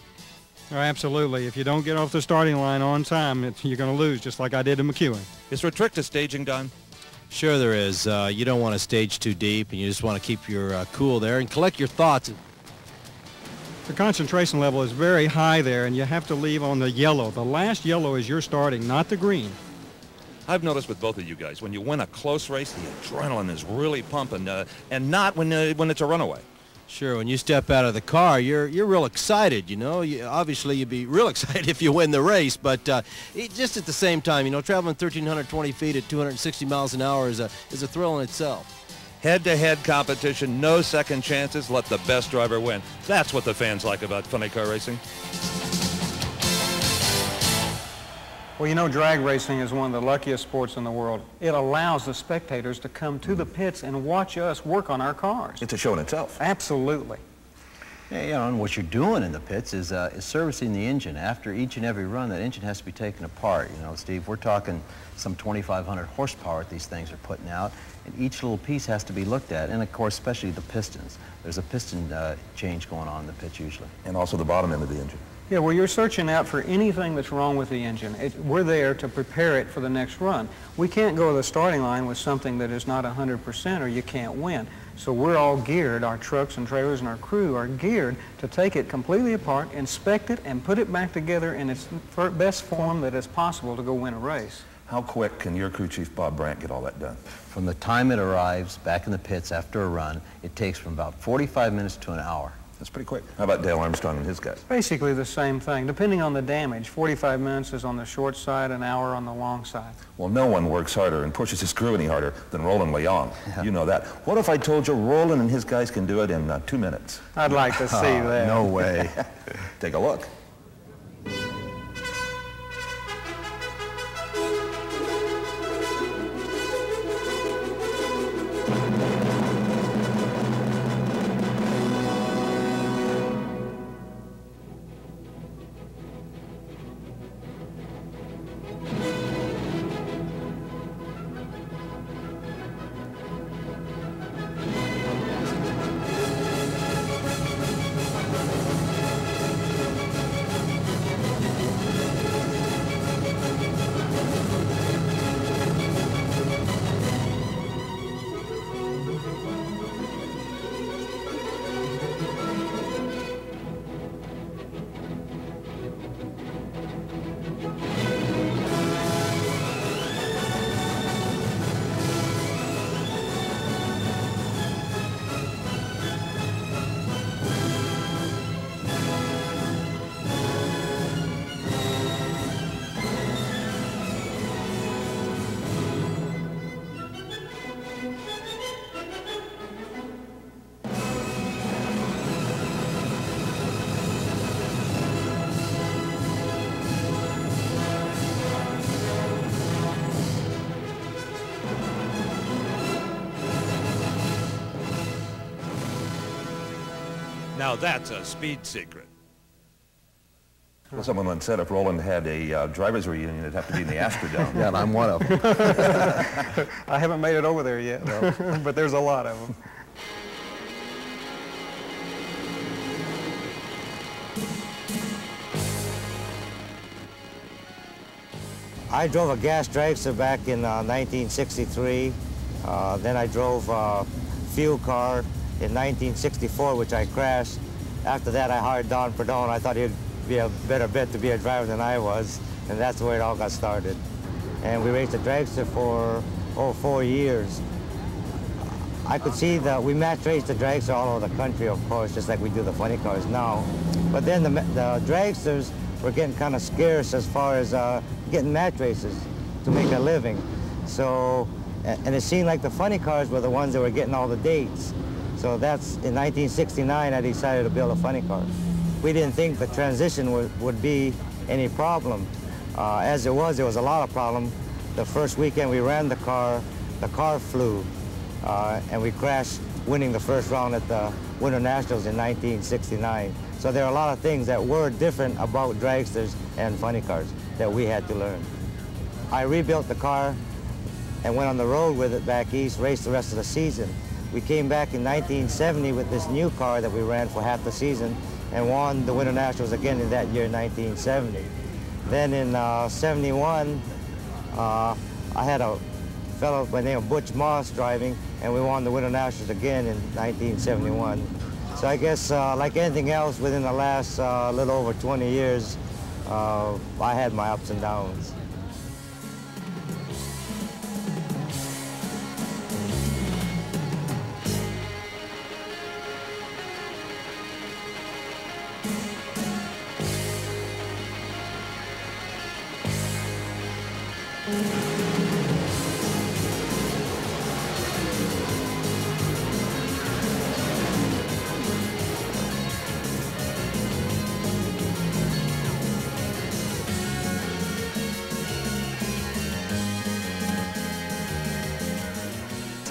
Oh, absolutely. If you don't get off the starting line on time, it, you're going to lose, just like I did to McEwen. Is there a trick to staging, Don? Sure there is. Uh, you don't want to stage too deep, and you just want to keep your uh, cool there and collect your thoughts. The concentration level is very high there, and you have to leave on the yellow. The last yellow is your starting, not the green. I've noticed with both of you guys, when you win a close race, the adrenaline is really pumping, uh, and not when, uh, when it's a runaway. Sure, when you step out of the car, you're you're real excited. You know, you, obviously you'd be real excited if you win the race, but uh, it, just at the same time, you know, traveling 1,320 feet at 260 miles an hour is a is a thrill in itself. Head-to-head competition, no second chances. Let the best driver win. That's what the fans like about funny car racing. Well, you know, drag racing is one of the luckiest sports in the world. It allows the spectators to come to the pits and watch us work on our cars. It's a show in itself. Absolutely. Yeah, you know, and what you're doing in the pits is, uh, is servicing the engine. After each and every run, that engine has to be taken apart. You know, Steve, we're talking some 2,500 horsepower that these things are putting out, and each little piece has to be looked at, and of course, especially the pistons. There's a piston uh, change going on in the pits usually. And also the bottom end of the engine. Yeah, well, you're searching out for anything that's wrong with the engine. It, we're there to prepare it for the next run. We can't go to the starting line with something that is not 100% or you can't win. So we're all geared, our trucks and trailers and our crew are geared to take it completely apart, inspect it, and put it back together in its best form that is possible to go win a race. How quick can your crew chief Bob Brandt get all that done? From the time it arrives back in the pits after a run, it takes from about 45 minutes to an hour. That's pretty quick. How about Dale Armstrong and his guys? Basically the same thing. Depending on the damage, 45 minutes is on the short side, an hour on the long side. Well, no one works harder and pushes his crew any harder than Roland Leong. You know that. What if I told you Roland and his guys can do it in uh, two minutes? I'd like to see that. No way. Take a look. that's a speed secret. Well, someone once said if Roland had a uh, driver's reunion, it'd have to be in the Astrodome. yeah, and I'm one of them. I haven't made it over there yet, but there's a lot of them. I drove a gas dragster back in uh, 1963. Uh, then I drove a fuel car in 1964, which I crashed. After that, I hired Don Prudhomme. I thought he'd be a better bet to be a driver than I was, and that's where it all got started. And we raced a dragster for, oh, four years. I could see that we match raced the dragster all over the country, of course, just like we do the funny cars now. But then the, the dragsters were getting kind of scarce as far as uh, getting match races to make a living. So, and it seemed like the funny cars were the ones that were getting all the dates. So that's, in 1969, I decided to build a funny car. We didn't think the transition would, would be any problem. Uh, as it was, there was a lot of problem. The first weekend we ran the car, the car flew, uh, and we crashed, winning the first round at the Winter Nationals in 1969. So there are a lot of things that were different about dragsters and funny cars that we had to learn. I rebuilt the car and went on the road with it back east, raced the rest of the season. We came back in 1970 with this new car that we ran for half the season and won the Winter Nationals again in that year, 1970. Then in uh, 71, uh, I had a fellow by the name of Butch Maas driving, and we won the Winter Nationals again in 1971. So I guess, uh, like anything else, within the last uh, little over 20 years, uh, I had my ups and downs.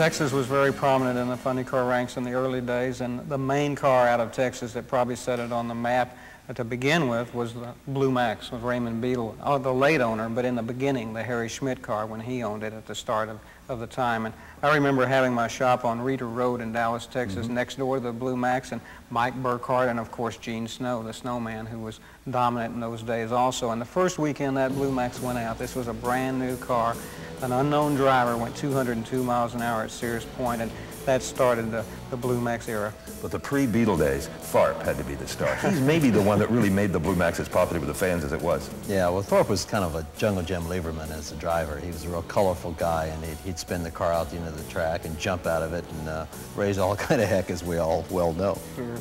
Texas was very prominent in the funny car ranks in the early days, and the main car out of Texas that probably set it on the map to begin with was the Blue Max with Raymond Beadle, oh, the late owner, but in the beginning, the Harry Schmidt car when he owned it at the start of, of the time. And I remember having my shop on Reeder Road in Dallas, Texas, Mm-hmm. next door to the Blue Max, and Mike Burkhart, and of course Gene Snow, the snowman, who was dominant in those days also. And the first weekend that Blue Max went out, this was a brand new car. An unknown driver went 202 miles an hour at Sears Point, and that started the, the Blue Max era. But the pre-Beadle days, Tharp had to be the star. He's maybe the one that really made the Blue Max as popular with the fans as it was. Yeah, well, Tharp was kind of a Jungle Jim Liberman as a driver. He was a real colorful guy, and he'd, he'd spin the car out the end of the track and jump out of it and uh, raise all kind of heck, as we all well know. Sure.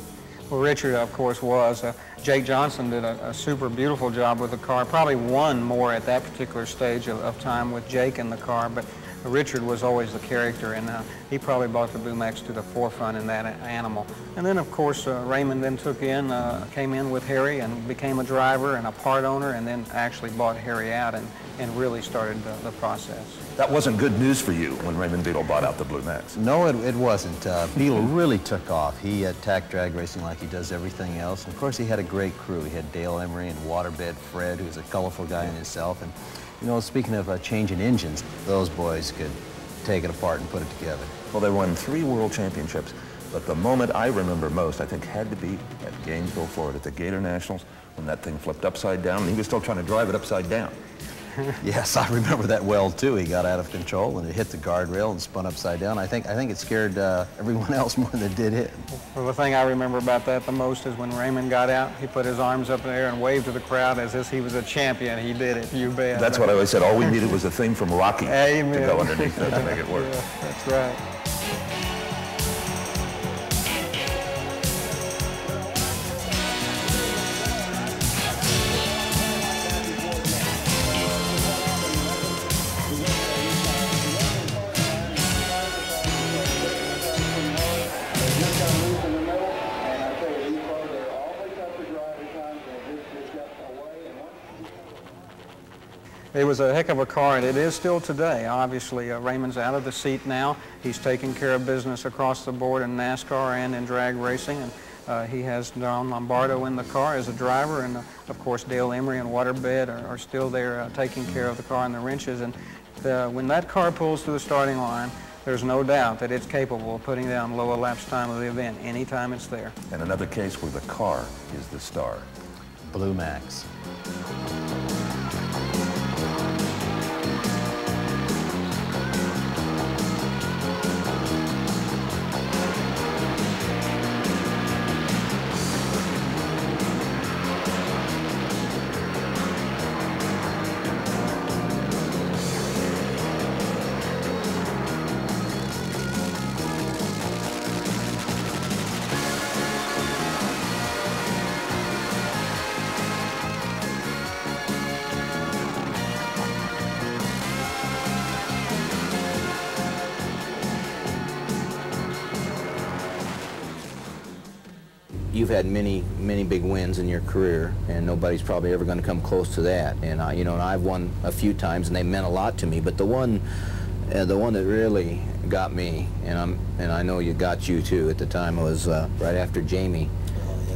Well, Richard, of course, was. Uh, Jake Johnston did a, a, super beautiful job with the car. Probably won more at that particular stage of, of time with Jake in the car, but Richard was always the character, and uh, he probably brought the Blue Max to the forefront in that animal. And then, of course, uh, Raymond then took in, uh, came in with Harry and became a driver and a part owner, and then actually bought Harry out and, and really started the, the process. That wasn't good news for you when Raymond Beadle bought out the Blue Max. No, it, it wasn't. Uh, Beadle really took off. He attacked drag racing like he does everything else. And of course, he had a great crew. He had Dale Emery and Waterbed Fred, who's a colorful guy in himself. And you know, speaking of uh, changing engines, those boys could take it apart and put it together. Well, they won three world championships, but the moment I remember most, I think, had to be at Gainesville, Florida, at the Gator Nationals, when that thing flipped upside down, and he was still trying to drive it upside down. yes, I remember that well too. He got out of control and it hit the guardrail and spun upside down. I think I think it scared uh, everyone else more than it did him. Well, the thing I remember about that the most is when Raymond got out, he put his arms up in the air and waved to the crowd as if he was a champion. He did it, you bet. That's what I always said. All we needed was a theme from Rocky Amen. to go underneath that to make it work. Yeah, that's right. It was a heck of a car, and it is still today. Obviously, uh, Raymond's out of the seat now. He's taking care of business across the board in NASCAR and in drag racing. And uh, he has Don Lombardo in the car as a driver, and uh, of course Dale Emery and Waterbed are, are still there uh, taking care of the car and the wrenches. And the, when that car pulls through the starting line, there's no doubt that it's capable of putting down low elapsed time of the event anytime it's there. And another case where the car is the star. Blue Max. Wins in your career, and nobody's probably ever going to come close to that. And I, you know, and I've won a few times, and they meant a lot to me. But the one, uh, the one that really got me, and I'm, and I know you got you too at the time was uh, right after Jamie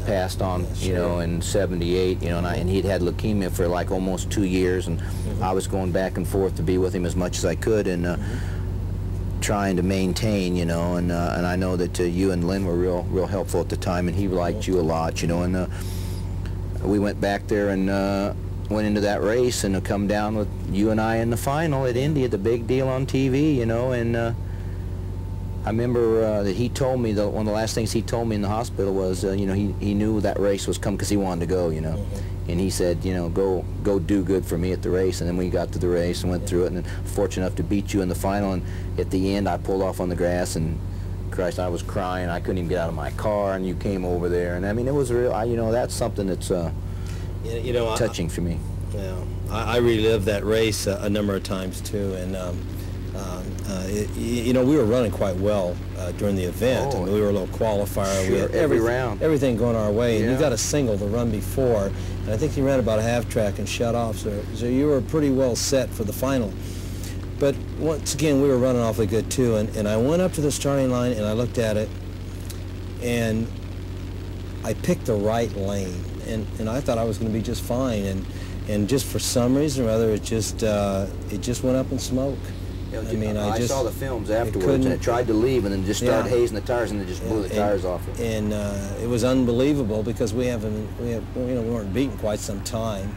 passed on, you know, in '78. You know, and, I, and he'd had leukemia for like almost two years, and I was going back and forth to be with him as much as I could, and. Uh, trying to maintain, you know, and uh, and I know that uh, you and Lynn were real real helpful at the time, and he liked you a lot, you know, and uh, we went back there and uh, went into that race and come down with you and I in the final at Indy, the big deal on TV, you know, and uh, I remember uh, that he told me, that one of the last things he told me in the hospital was, uh, you know, he, he knew that race was coming because he wanted to go, you know. And he said, you know, go go do good for me at the race. And then we got to the race and went yeah. through it, and fortunate enough to beat you in the final. And at the end, I pulled off on the grass, and Christ, I was crying. I couldn't even get out of my car, and you came over there. And I mean, it was real. I, you know, that's something that's uh, you know, touching I, for me. Yeah, I, I relived that race a, a number of times too, and. Um, um, uh, it, you know, we were running quite well uh, during the event. Oh, I mean, we were a little qualifier. Sure, we had every round. Everything going our way. Yeah. And you got a single the run before. And I think you ran about a half track and shut off. So, so you were pretty well set for the final. Once again, we were running awfully good too. And, and I went up to the starting line and I looked at it. And I picked the right lane. And, and I thought I was going to be just fine. And, and just for some reason or other, it just, uh, it just went up in smoke. You know, I mean, I, I just saw the films afterwards, and it tried to leave, and then just started Yeah. hazing the tires, and it just blew the and, tires off it. And uh, it was unbelievable because we haven't, we have, you know, we weren't beaten quite some time.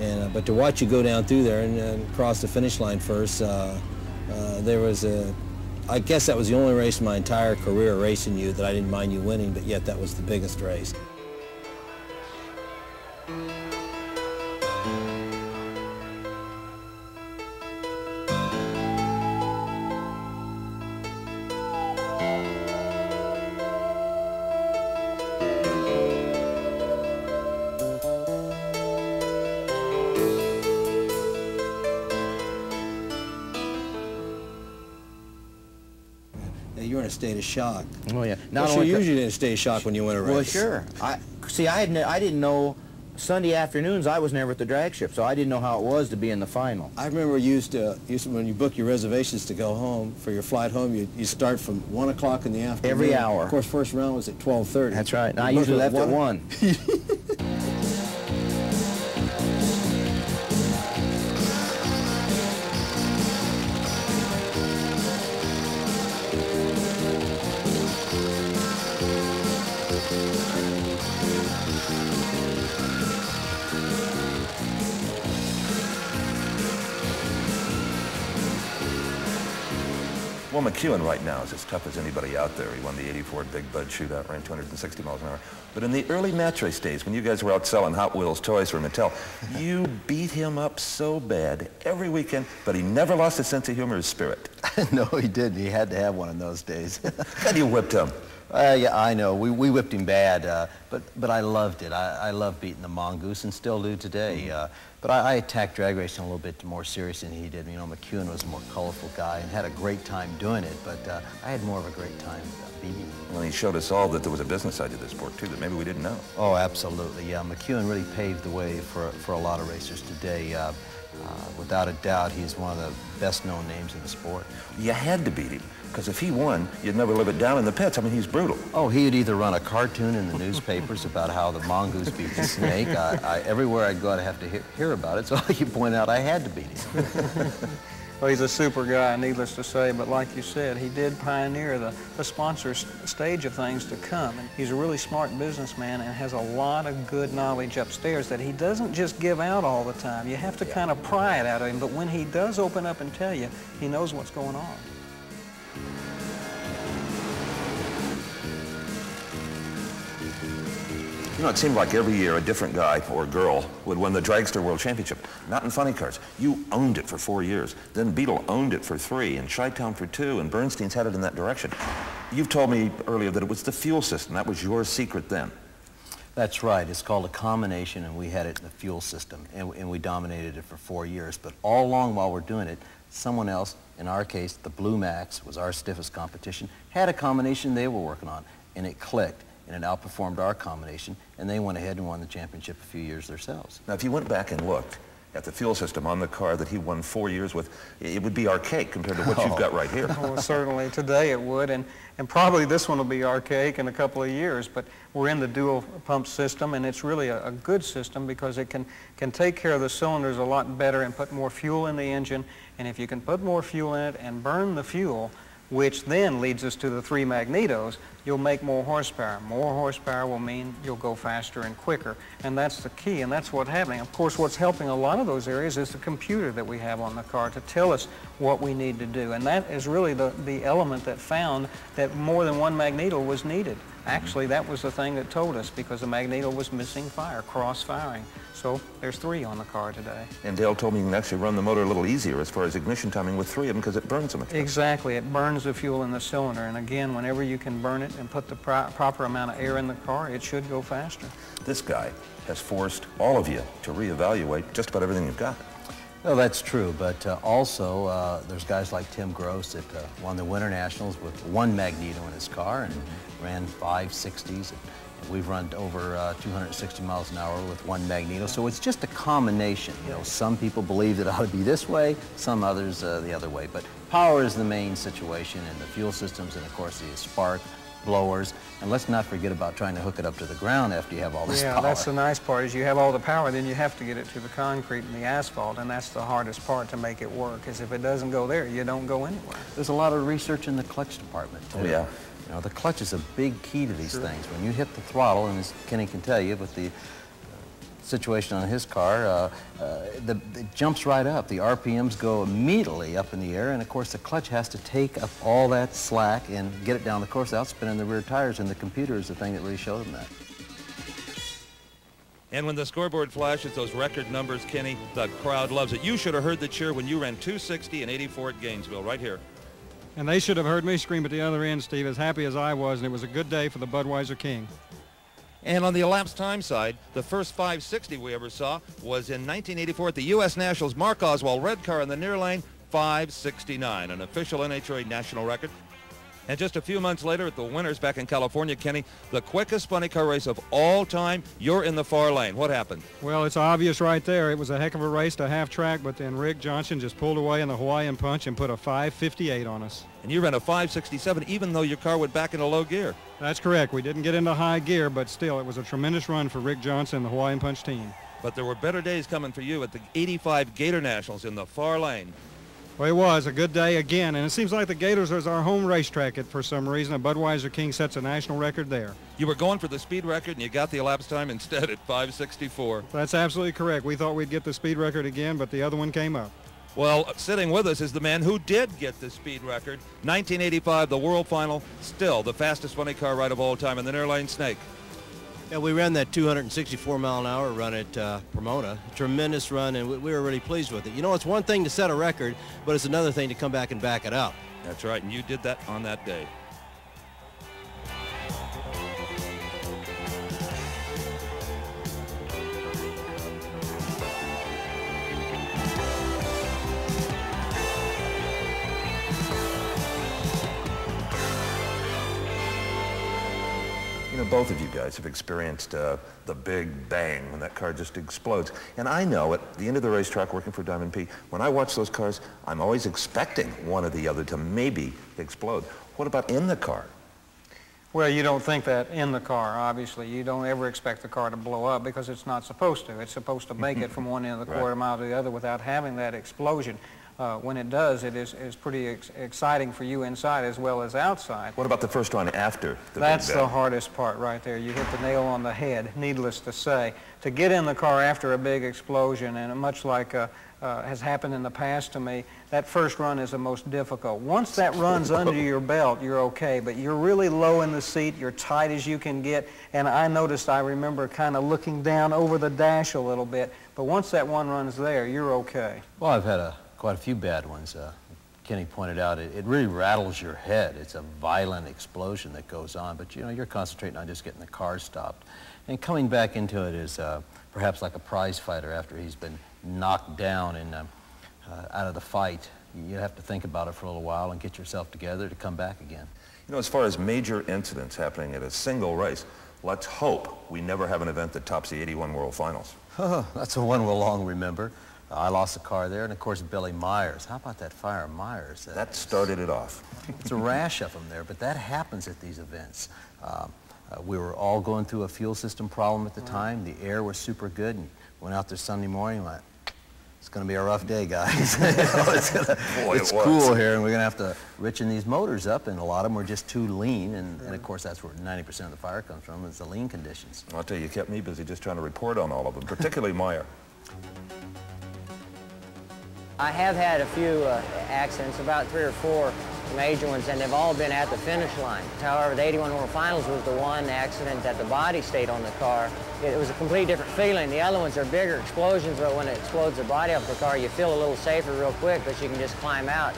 And uh, but to watch you go down through there and uh, cross the finish line first, uh, uh, there was a, I guess that was the only race in my entire career racing you that I didn't mind you winning, but yet that was the biggest race. In state of shock. Oh yeah. Not only you're usually in a state of shock when you win a race. Well, sure. I see. I had ne- I didn't know Sunday afternoons. I was never at the drag strip, so I didn't know how it was to be in the final. I remember you used to, used to when you book your reservations to go home for your flight home, you, you start from one o'clock in the afternoon. Every hour. Of course, first round was at twelve thirty. That's right. And I usually left at one. McEwen right now is as tough as anybody out there. He won the 84 Big Bud shootout, ran 260 miles an hour. But in the early match race days, when you guys were out selling Hot Wheels toys for Mattel, you beat him up so bad every weekend, but he never lost his sense of humor or spirit. no, he didn't. He had to have one in those days. and you whipped him. Uh, yeah, I know. We, we whipped him bad, uh, but, but I loved it. I, I loved beating the mongoose and still do today. Uh, but I, I attacked drag racing a little bit more serious than he did. You know, McEwen was a more colorful guy and had a great time doing it, but uh, I had more of a great time uh, beating him. Well, he showed us all that there was a business side to this sport, too, that maybe we didn't know. Oh, absolutely. Yeah, McEwen really paved the way for, for a lot of racers today. Uh, uh, without a doubt, he's one of the best-known names in the sport. You had to beat him, because if he won, you'd never live it down in the pits. I mean, he's brutal. Oh, he'd either run a cartoon in the newspapers about how the mongoose beat the snake. I, I, everywhere I'd go, I'd have to hear, hear about it, so you point out I had to beat him. Well, he's a super guy, needless to say, but like you said, he did pioneer the, the sponsor s- stage of things to come. And he's a really smart businessman and has a lot of good knowledge upstairs that he doesn't just give out all the time. You have to kind of pry it out of him, but when he does open up and tell you, he knows what's going on. You know, it seemed like every year a different guy or girl would win the Dragster World Championship. Not in funny cars. You owned it for four years. Then Beadle owned it for three, and Chi-Town for two, and Bernstein's headed in that direction. You've told me earlier that it was the fuel system. That was your secret then. That's right. It's called a combination, and we had it in the fuel system, and, and we dominated it for four years. But all along while we're doing it, someone else, in our case, the Blue Max was our stiffest competition, had a combination they were working on, and it clicked. And it outperformed our combination, and they went ahead and won the championship a few years themselves. Now, if you went back and looked at the fuel system on the car that he won four years with, it would be archaic compared to what you've got right here. well, certainly today it would, and, and probably this one will be archaic in a couple of years, but we're in the dual pump system, and it's really a, a good system because it can, can take care of the cylinders a lot better and put more fuel in the engine, and if you can put more fuel in it and burn the fuel, which then leads us to the three magnetos, you'll make more horsepower. More horsepower will mean you'll go faster and quicker, and that's the key, and that's what's happening. Of course, what's helping a lot of those areas is the computer that we have on the car to tell us what we need to do, and that is really the, the element that found that more than one magneto was needed. Actually, that was the thing that told us because the magneto was missing fire, cross-firing. So there's three on the car today. And Dale told me you can actually run the motor a little easier as far as ignition timing with three of them because it burns so much. Exactly. It burns the fuel in the cylinder. And again, whenever you can burn it and put the pro proper amount of air in the car, it should go faster. This guy has forced all of you to reevaluate just about everything you've got. Well, that's true, but uh, also uh, there's guys like Tim Grose that uh, won the Winter Nationals with one magneto in his car and ran 560s. And we've run over uh, 260 miles an hour with one magneto, so it's just a combination. You know, some people believe that it ought to be this way, some others uh, the other way, but power is the main situation, and the fuel systems, and of course the spark, blowers, and let's not forget about trying to hook it up to the ground after you have all this yeah, power. that's the nice part is you have all the power, then you have to get it to the concrete and the asphalt, and that's the hardest part to make it work, because if it doesn't go there, you don't go anywhere. There's a lot of research in the clutch department, too. Oh, yeah. You know, the clutch is a big key to these Sure. things. When you hit the throttle, and as Kenny can tell you, with the uh, situation on his car, uh, uh, the, it jumps right up. The RPMs go immediately up in the air, and of course the clutch has to take up all that slack and get it down the course without spinning the rear tires, and the computer is the thing that really showed them that. And when the scoreboard flashes those record numbers, Kenny, the crowd loves it. You should have heard the cheer when you ran 260 and 84 at Gainesville, right here. And they should have heard me scream at the other end, Steve, as happy as I was, and it was a good day for the Budweiser King. And on the elapsed time side, the first 560 we ever saw was in 1984 at the U.S. Nationals. Mark Oswald, red car in the near lane, 569, an official NHRA national record. And just a few months later at the Winners back in California, Kenny, the quickest funny car race of all time, you're in the far lane. What happened? Well, it's obvious right there. It was a heck of a race to half track, but then Rick Johnson just pulled away in the Hawaiian punch and put a 558 on us. And you ran a 567 even though your car went back into low gear. That's correct. We didn't get into high gear, but still, it was a tremendous run for Rick Johnson and the Hawaiian punch team. But there were better days coming for you at the 85 Gator Nationals in the far lane. Well, it was a good day again, and it seems like the Gators is our home racetrack for some reason. A Budweiser King sets a national record there. You were going for the speed record and you got the elapsed time instead at 564. That's absolutely correct. We thought we'd get the speed record again, but the other one came up. Well, sitting with us is the man who did get the speed record. 1985, the World Final, still the fastest funny car ride of all time in the near lane snake. Yeah, we ran that 264 mile an hour run at uh, Pomona. Tremendous run, and we, we were really pleased with it. You know, it's one thing to set a record, but it's another thing to come back and back it up. That's right, and you did that on that day. Know, both of you guys have experienced uh, the big bang when that car just explodes. And I know at the end of the racetrack working for Diamond P, when I watch those cars, I'm always expecting one or the other to maybe explode. What about in the car? Well, you don't think that in the car, obviously. You don't ever expect the car to blow up because it's not supposed to. It's supposed to make it from one end of the Right. quarter mile to the other without having that explosion. Uh, when it does, it is, is pretty ex exciting for you inside as well as outside. What about the first one after the That's big the hardest part right there. You hit the nail on the head, needless to say. To get in the car after a big explosion, and much like uh, uh, has happened in the past to me, that first run is the most difficult. Once that runs under your belt, you're okay, but you're really low in the seat, you're tight as you can get, and I noticed, I remember kind of looking down over the dash a little bit, but once that one runs there, you're okay. Well, I've had a, quite a few bad ones. Uh, Kenny pointed out it, it really rattles your head. It's a violent explosion that goes on, but you know, you're concentrating on just getting the car stopped. And coming back into it is uh, perhaps like a prize fighter after he's been knocked down and uh, uh, out of the fight. You have to think about it for a little while and get yourself together to come back again. You know, as far as major incidents happening at a single race, let's hope we never have an event that tops the 81 World Finals. Oh, that's the one we'll long remember. I lost a car there, and of course Billy Myers. How about that fire Myers? That, that started it off. it's a rash of them there, but that happens at these events. Uh, uh, we were all going through a fuel system problem at the time. The air was super good, and went out there Sunday morning, and went, it's going to be a rough day, guys. you know, it's gonna, Boy, it's it cool here, and we're going to have to richen these motors up, and a lot of them were just too lean, and, and of course that's where 90% of the fire comes from, is the lean conditions. I'll tell you, you kept me busy just trying to report on all of them, particularly Meyer. I have had a few uh, accidents, about three or four major ones, and they've all been at the finish line. However, the 81 World Finals was the one accident that the body stayed on the car. It, was a completely different feeling. The other ones are bigger explosions, but when it explodes the body off the car, you feel a little safer real quick because you can just climb out,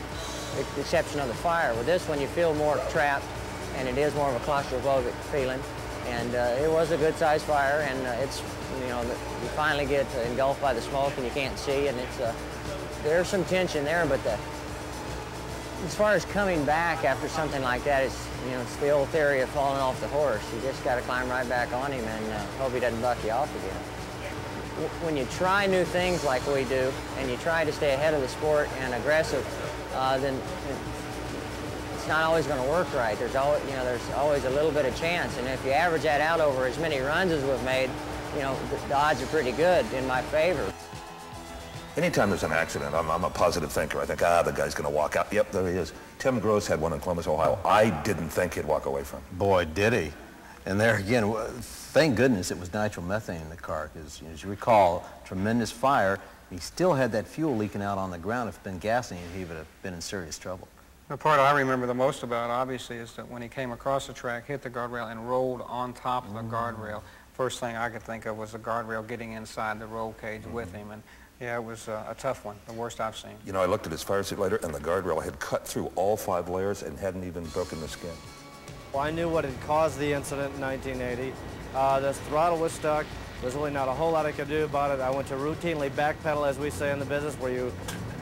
with the exception of the fire. With this one, you feel more trapped, and it is more of a claustrophobic feeling. And uh, it was a good-sized fire, and uh, it's, you know, you finally get engulfed by the smoke and you can't see, and it's, uh, there's some tension there, but the, as far as coming back after something like that, it's, you know, it's the old theory of falling off the horse. You just got to climb right back on him and uh, hope he doesn't buck you off again. When you try new things like we do, and you try to stay ahead of the sport and aggressive, uh, then it's not always going to work right. There's always, you know, there's always a little bit of chance, and if you average that out over as many runs as we've made, you know, the, the odds are pretty good in my favor. Anytime there's an accident, I'm, I'm a positive thinker. I think, ah, the guy's going to walk out. Yep, there he is. Tim Grose had one in Columbus, Ohio. I didn't think he'd walk away from. Boy, did he. And there again, thank goodness it was nitromethane in the car, because as you recall, tremendous fire. He still had that fuel leaking out on the ground. If it had been gasoline, he would have been in serious trouble. The part I remember the most about, obviously, is that when he came across the track, hit the guardrail, and rolled on top of the guardrail, first thing I could think of was the guardrail getting inside the roll cage mm -hmm. with him. And yeah, it was uh, a tough one, the worst I've seen. You know, I looked at his fire suit later, and the guardrail had cut through all five layers and hadn't even broken the skin. Well, I knew what had caused the incident in 1980. Uh, the throttle was stuck. There's really not a whole lot I could do about it. I went to routinely backpedal, as we say in the business, where you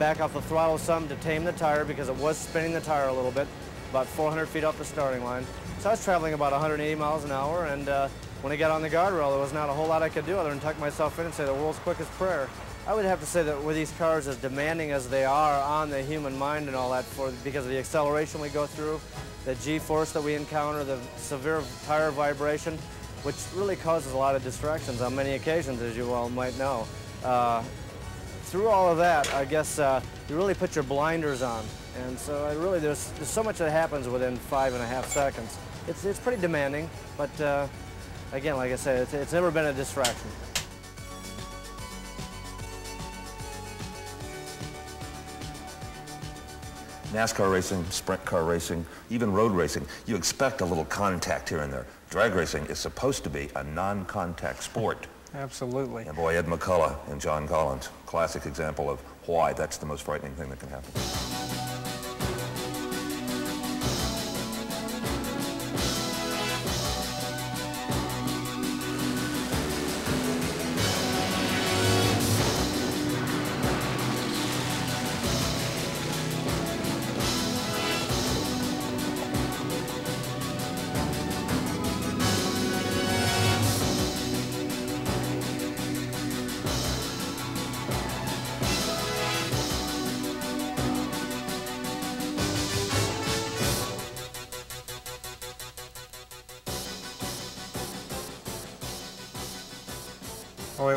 back off the throttle some to tame the tire because it was spinning the tire a little bit, about 400 feet off the starting line. So I was traveling about 180 miles an hour, and uh, when I got on the guardrail, there was not a whole lot I could do other than tuck myself in and say the world's quickest prayer. I would have to say that with these cars as demanding as they are on the human mind and all that for because of the acceleration we go through, the g-force that we encounter, the severe tire vibration, which really causes a lot of distractions on many occasions, as you all might know. Uh, through all of that, I guess uh, you really put your blinders on. And so I really, there's, there's so much that happens within five and a half seconds. It's, it's pretty demanding, but uh, again, like I said, it's, it's never been a distraction. NASCAR racing, sprint car racing, even road racing, you expect a little contact here and there. Drag racing is supposed to be a non-contact sport. Absolutely. And boy, Ed McCulloch and John Collins, classic example of why that's the most frightening thing that can happen.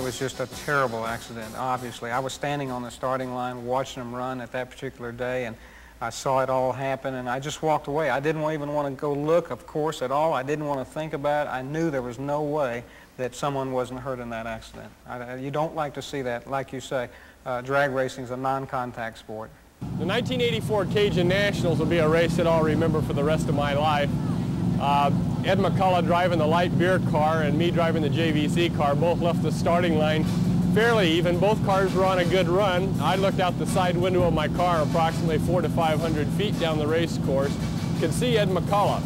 Was just a terrible accident, obviously. I was standing on the starting line watching them run at that particular day, and I saw it all happen, and I just walked away. I didn't even want to go look, of course, at all. I didn't want to think about it. I knew there was no way that someone wasn't hurt in that accident. I, you don't like to see that. Like you say, uh, drag racing is a non-contact sport. The 1984 Cajun Nationals will be a race that I'll remember for the rest of my life. Uh, Ed McCulloch driving the light beer car and me driving the JVC car both left the starting line fairly even. Both cars were on a good run. I looked out the side window of my car approximately four to 500 feet down the race course. Could see Ed McCulloch.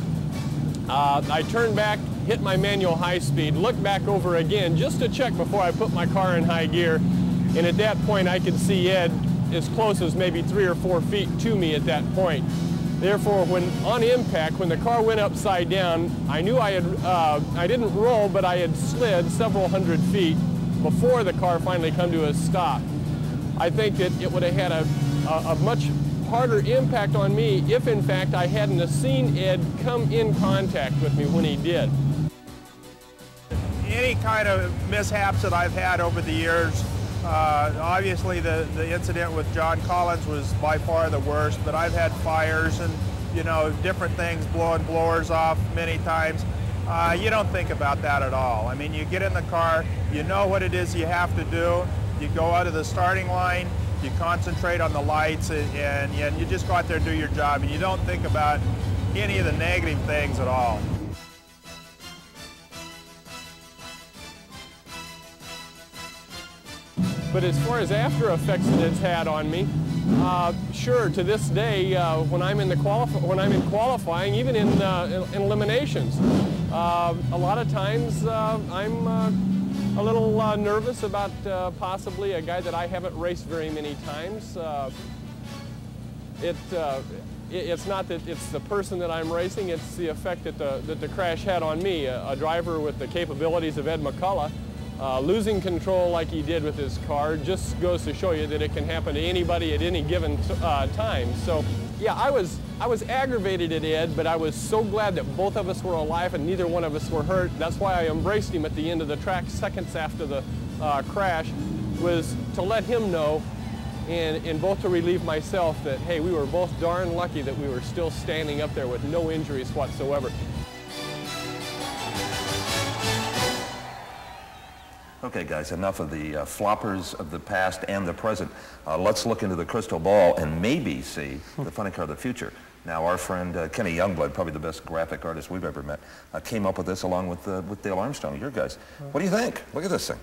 Uh, I turned back, hit my manual high speed, looked back over again just to check before I put my car in high gear. And at that point, I could see Ed as close as maybe three or four feet to me at that point. Therefore, when on impact, when the car went upside down, I knew I had, uh, I didn't roll, but I had slid several hundred feet before the car finally come to a stop. I think that it would have had a, a, a much harder impact on me if, in fact, I hadn't seen Ed come in contact with me when he did. Any kind of mishaps that I've had over the years, uh, obviously the, the incident with John Collins was by far the worst, but I've had fires and, you know, different things, blowing blowers off many times. Uh, you don't think about that at all. I mean, you get in the car, you know what it is you have to do, you go out of the starting line, you concentrate on the lights, and, and, and you just go out there and do your job, and you don't think about any of the negative things at all. But as far as after effects that it's had on me, uh, sure, to this day, uh, when I'm in the when I'm in qualifying, even in, uh, in eliminations, uh, a lot of times uh, I'm uh, a little nervous about possibly a guy that I haven't raced very many times. it, it's not that it's the person that I'm racing, it's the effect that the, that the crash had on me. A, a driver with the capabilities of Ed McCulloch uh, losing control like he did with his car just goes to show you that it can happen to anybody at any given uh, time. So yeah, I was, I was aggravated at Ed, but I was so glad that both of us were alive and neither one of us were hurt. That's why I embraced him at the end of the track seconds after the uh, crash, was to let him know and, and both to relieve myself that, hey, we were both darn lucky that we were still standing up there with no injuries whatsoever. Okay, guys, enough of the uh, floppers of the past and the present. Uh, let's look into the crystal ball and maybe see the funny car of the future. Now, our friend uh, Kenny Youngblood, probably the best graphic artist we've ever met, uh, came up with this along with, uh, with Dale Armstrong, your guys. What do you think? Look at this thing.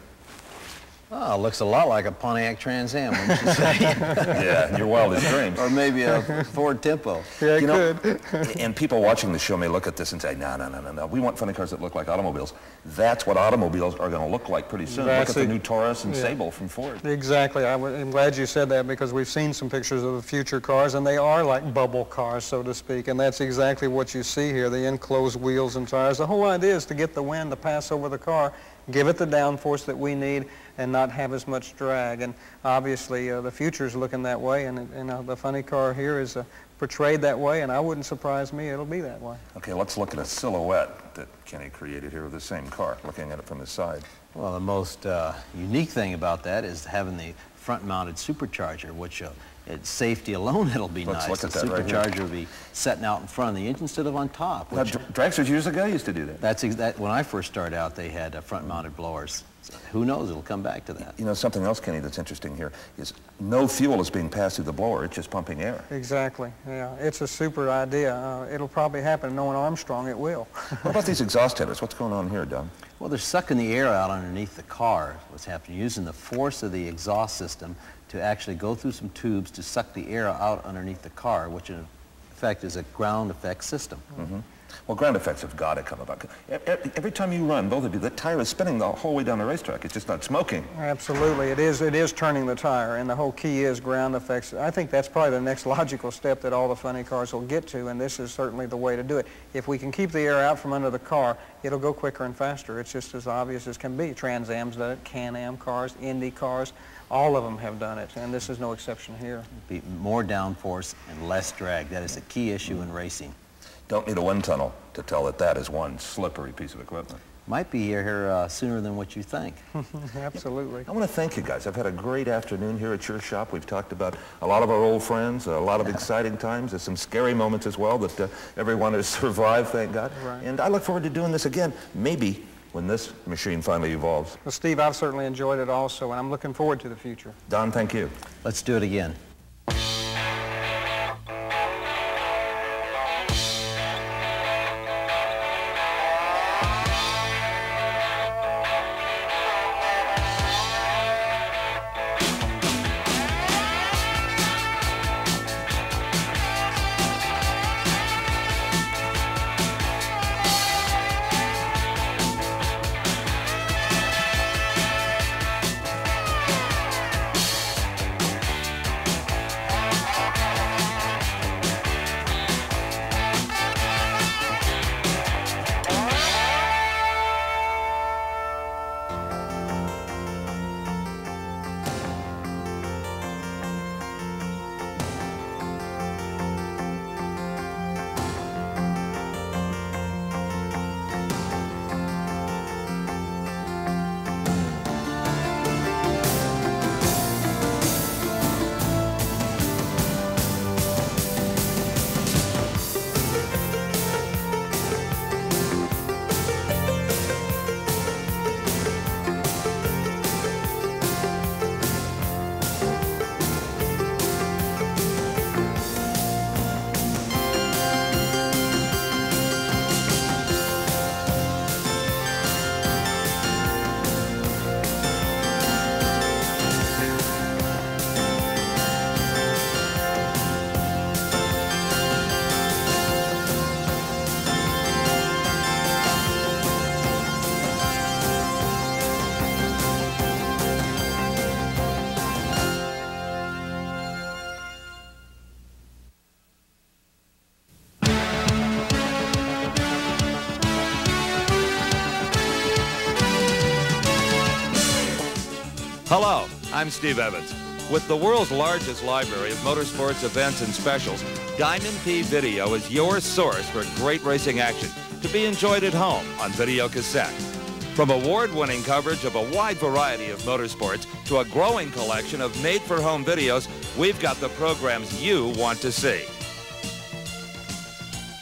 Oh, looks a lot like a Pontiac Trans Am, wouldn't you say? yeah, your wildest dreams. Or maybe a Ford Tempo. Yeah, it you know, could. and people watching the show may look at this and say, no, no, no, no, no. We want funny cars that look like automobiles. That's what automobiles are going to look like pretty soon. That's look at the new Taurus and yeah. Sable from Ford. Exactly. I w- I'm glad you said that because we've seen some pictures of the future cars, and they are like bubble cars, so to speak. And that's exactly what you see here, the enclosed wheels and tires. The whole idea is to get the wind to pass over the car, give it the downforce that we need, and not have as much drag. And obviously, uh, the future is looking that way, and, and uh, the funny car here is uh, portrayed that way, and I wouldn't surprise me it'll be that way. Okay, let's look at a silhouette that Kenny created here of the same car, looking at it from the side. Well, the most uh, unique thing about that is having the front-mounted supercharger, which it's safety alone, it'll be Let's nice. look at the that right here. supercharger will be setting out in front of the engine instead of on top. Now, Which, dr- dragsters years ago used to do that. that's that, when I first started out, they had uh, front-mounted blowers. So who knows? It'll come back to that. You know, something else, Kenny, that's interesting here is no fuel is being passed through the blower. It's just pumping air. Exactly. Yeah, it's a super idea. Uh, it'll probably happen. Knowing Armstrong, it will. What about these exhaust headers? What's going on here, Don? Well, they're sucking the air out underneath the car, what's happening, using the force of the exhaust system to actually go through some tubes to suck the air out underneath the car, which in effect is a ground effect system. hmm Well, ground effects have got to come about. Every time you run, both of you, the tire is spinning the whole way down the racetrack. It's just not smoking. Absolutely, it is. It is turning the tire, and the whole key is ground effects. I think that's probably the next logical step that all the funny cars will get to, and this is certainly the way to do it. If we can keep the air out from under the car, it'll go quicker and faster. It's just as obvious as can be. Trans Am's done it, Can-Am cars, Indy cars, all of them have done it, and this is no exception here. Be more downforce and less drag. That is a key issue in racing. Don't need a wind tunnel to tell that that is one slippery piece of equipment. Might be here uh, sooner than what you think. Absolutely. I want to thank you guys. I've had a great afternoon here at your shop. We've talked about a lot of our old friends, a lot of exciting times. There's some scary moments as well that uh, everyone has survived, thank God. Right. And I look forward to doing this again, maybe when this machine finally evolves. Well, Steve, I've certainly enjoyed it also, and I'm looking forward to the future. Don, thank you. Let's do it again. Hello, I'm Steve Evans. With the world's largest library of motorsports events and specials, Diamond P Video is your source for great racing action to be enjoyed at home on video cassette. From award-winning coverage of a wide variety of motorsports to a growing collection of made-for-home videos, we've got the programs you want to see.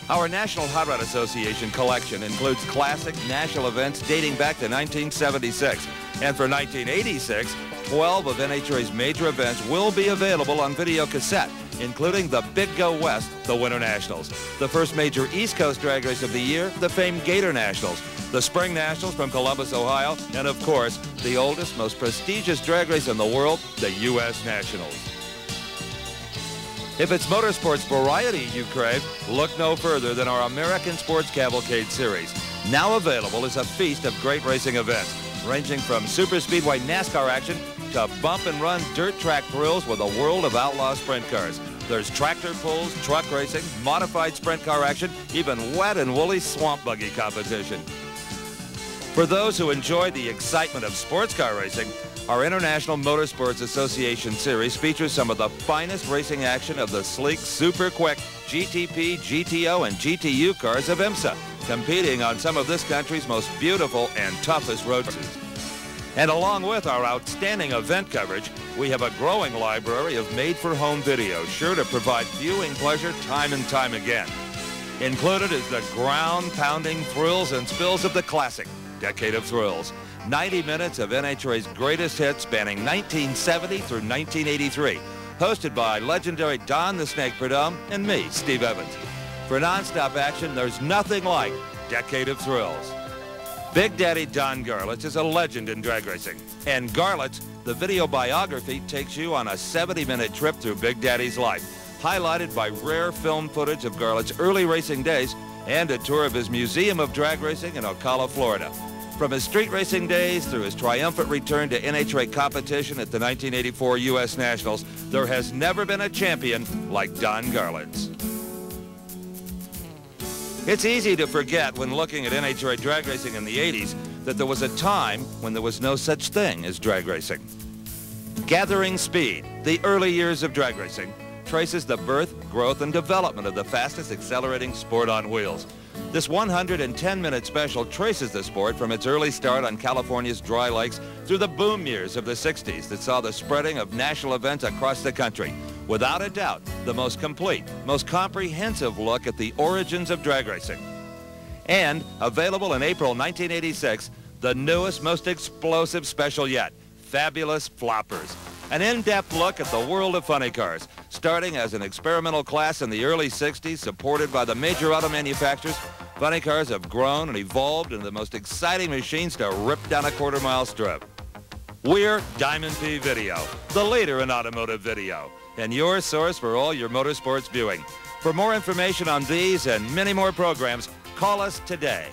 Our National Hot Rod Association collection includes classic national events dating back to 1976. And for 1986, 12 of NHRA's major events will be available on video cassette, including the Big Go West, the Winter Nationals, the first major East Coast drag race of the year, the famed Gator Nationals, the Spring Nationals from Columbus, Ohio, and of course, the oldest, most prestigious drag race in the world, the U.S. Nationals. If it's motorsports variety you crave, look no further than our American Sports Cavalcade Series. Now available is a feast of great racing events, ranging from super speedway NASCAR action to bump and run dirt track thrills with a world of outlaw sprint cars. There's tractor pulls, truck racing, modified sprint car action, even wet and woolly swamp buggy competition. For those who enjoy the excitement of sports car racing, our International Motorsports Association Series features some of the finest racing action of the sleek, super quick GTP, GTO, and GTU cars of IMSA, competing on some of this country's most beautiful and toughest road races. And along with our outstanding event coverage, we have a growing library of made-for-home videos sure to provide viewing pleasure time and time again. Included is the ground-pounding thrills and spills of the classic Decade of Thrills. 90 minutes of NHRA's greatest hits spanning 1970 through 1983. Hosted by legendary Don the Snake Prudhomme and me, Steve Evans. For nonstop action, there's nothing like Decade of Thrills. Big Daddy Don Garlits is a legend in drag racing. And Garlits, the video biography, takes you on a 70-minute trip through Big Daddy's life, highlighted by rare film footage of Garlits' early racing days and a tour of his Museum of Drag Racing in Ocala, Florida. From his street racing days through his triumphant return to NHRA competition at the 1984 U.S. Nationals, there has never been a champion like Don Garlits. It's easy to forget when looking at NHRA drag racing in the 80s that there was a time when there was no such thing as drag racing. Gathering Speed, the early years of drag racing, traces the birth, growth, and development of the fastest accelerating sport on wheels. This 110-minute special traces the sport from its early start on California's dry lakes through the boom years of the 60s that saw the spreading of national events across the country. Without a doubt, the most complete, most comprehensive look at the origins of drag racing. And, available in April 1986, the newest, most explosive special yet, Fabulous Floppers. An in-depth look at the world of funny cars, starting as an experimental class in the early 60s, supported by the major auto manufacturers. Funny cars have grown and evolved into the most exciting machines to rip down a quarter-mile strip. We're Diamond P Video, the leader in automotive video, and your source for all your motorsports viewing. For more information on these and many more programs, call us today.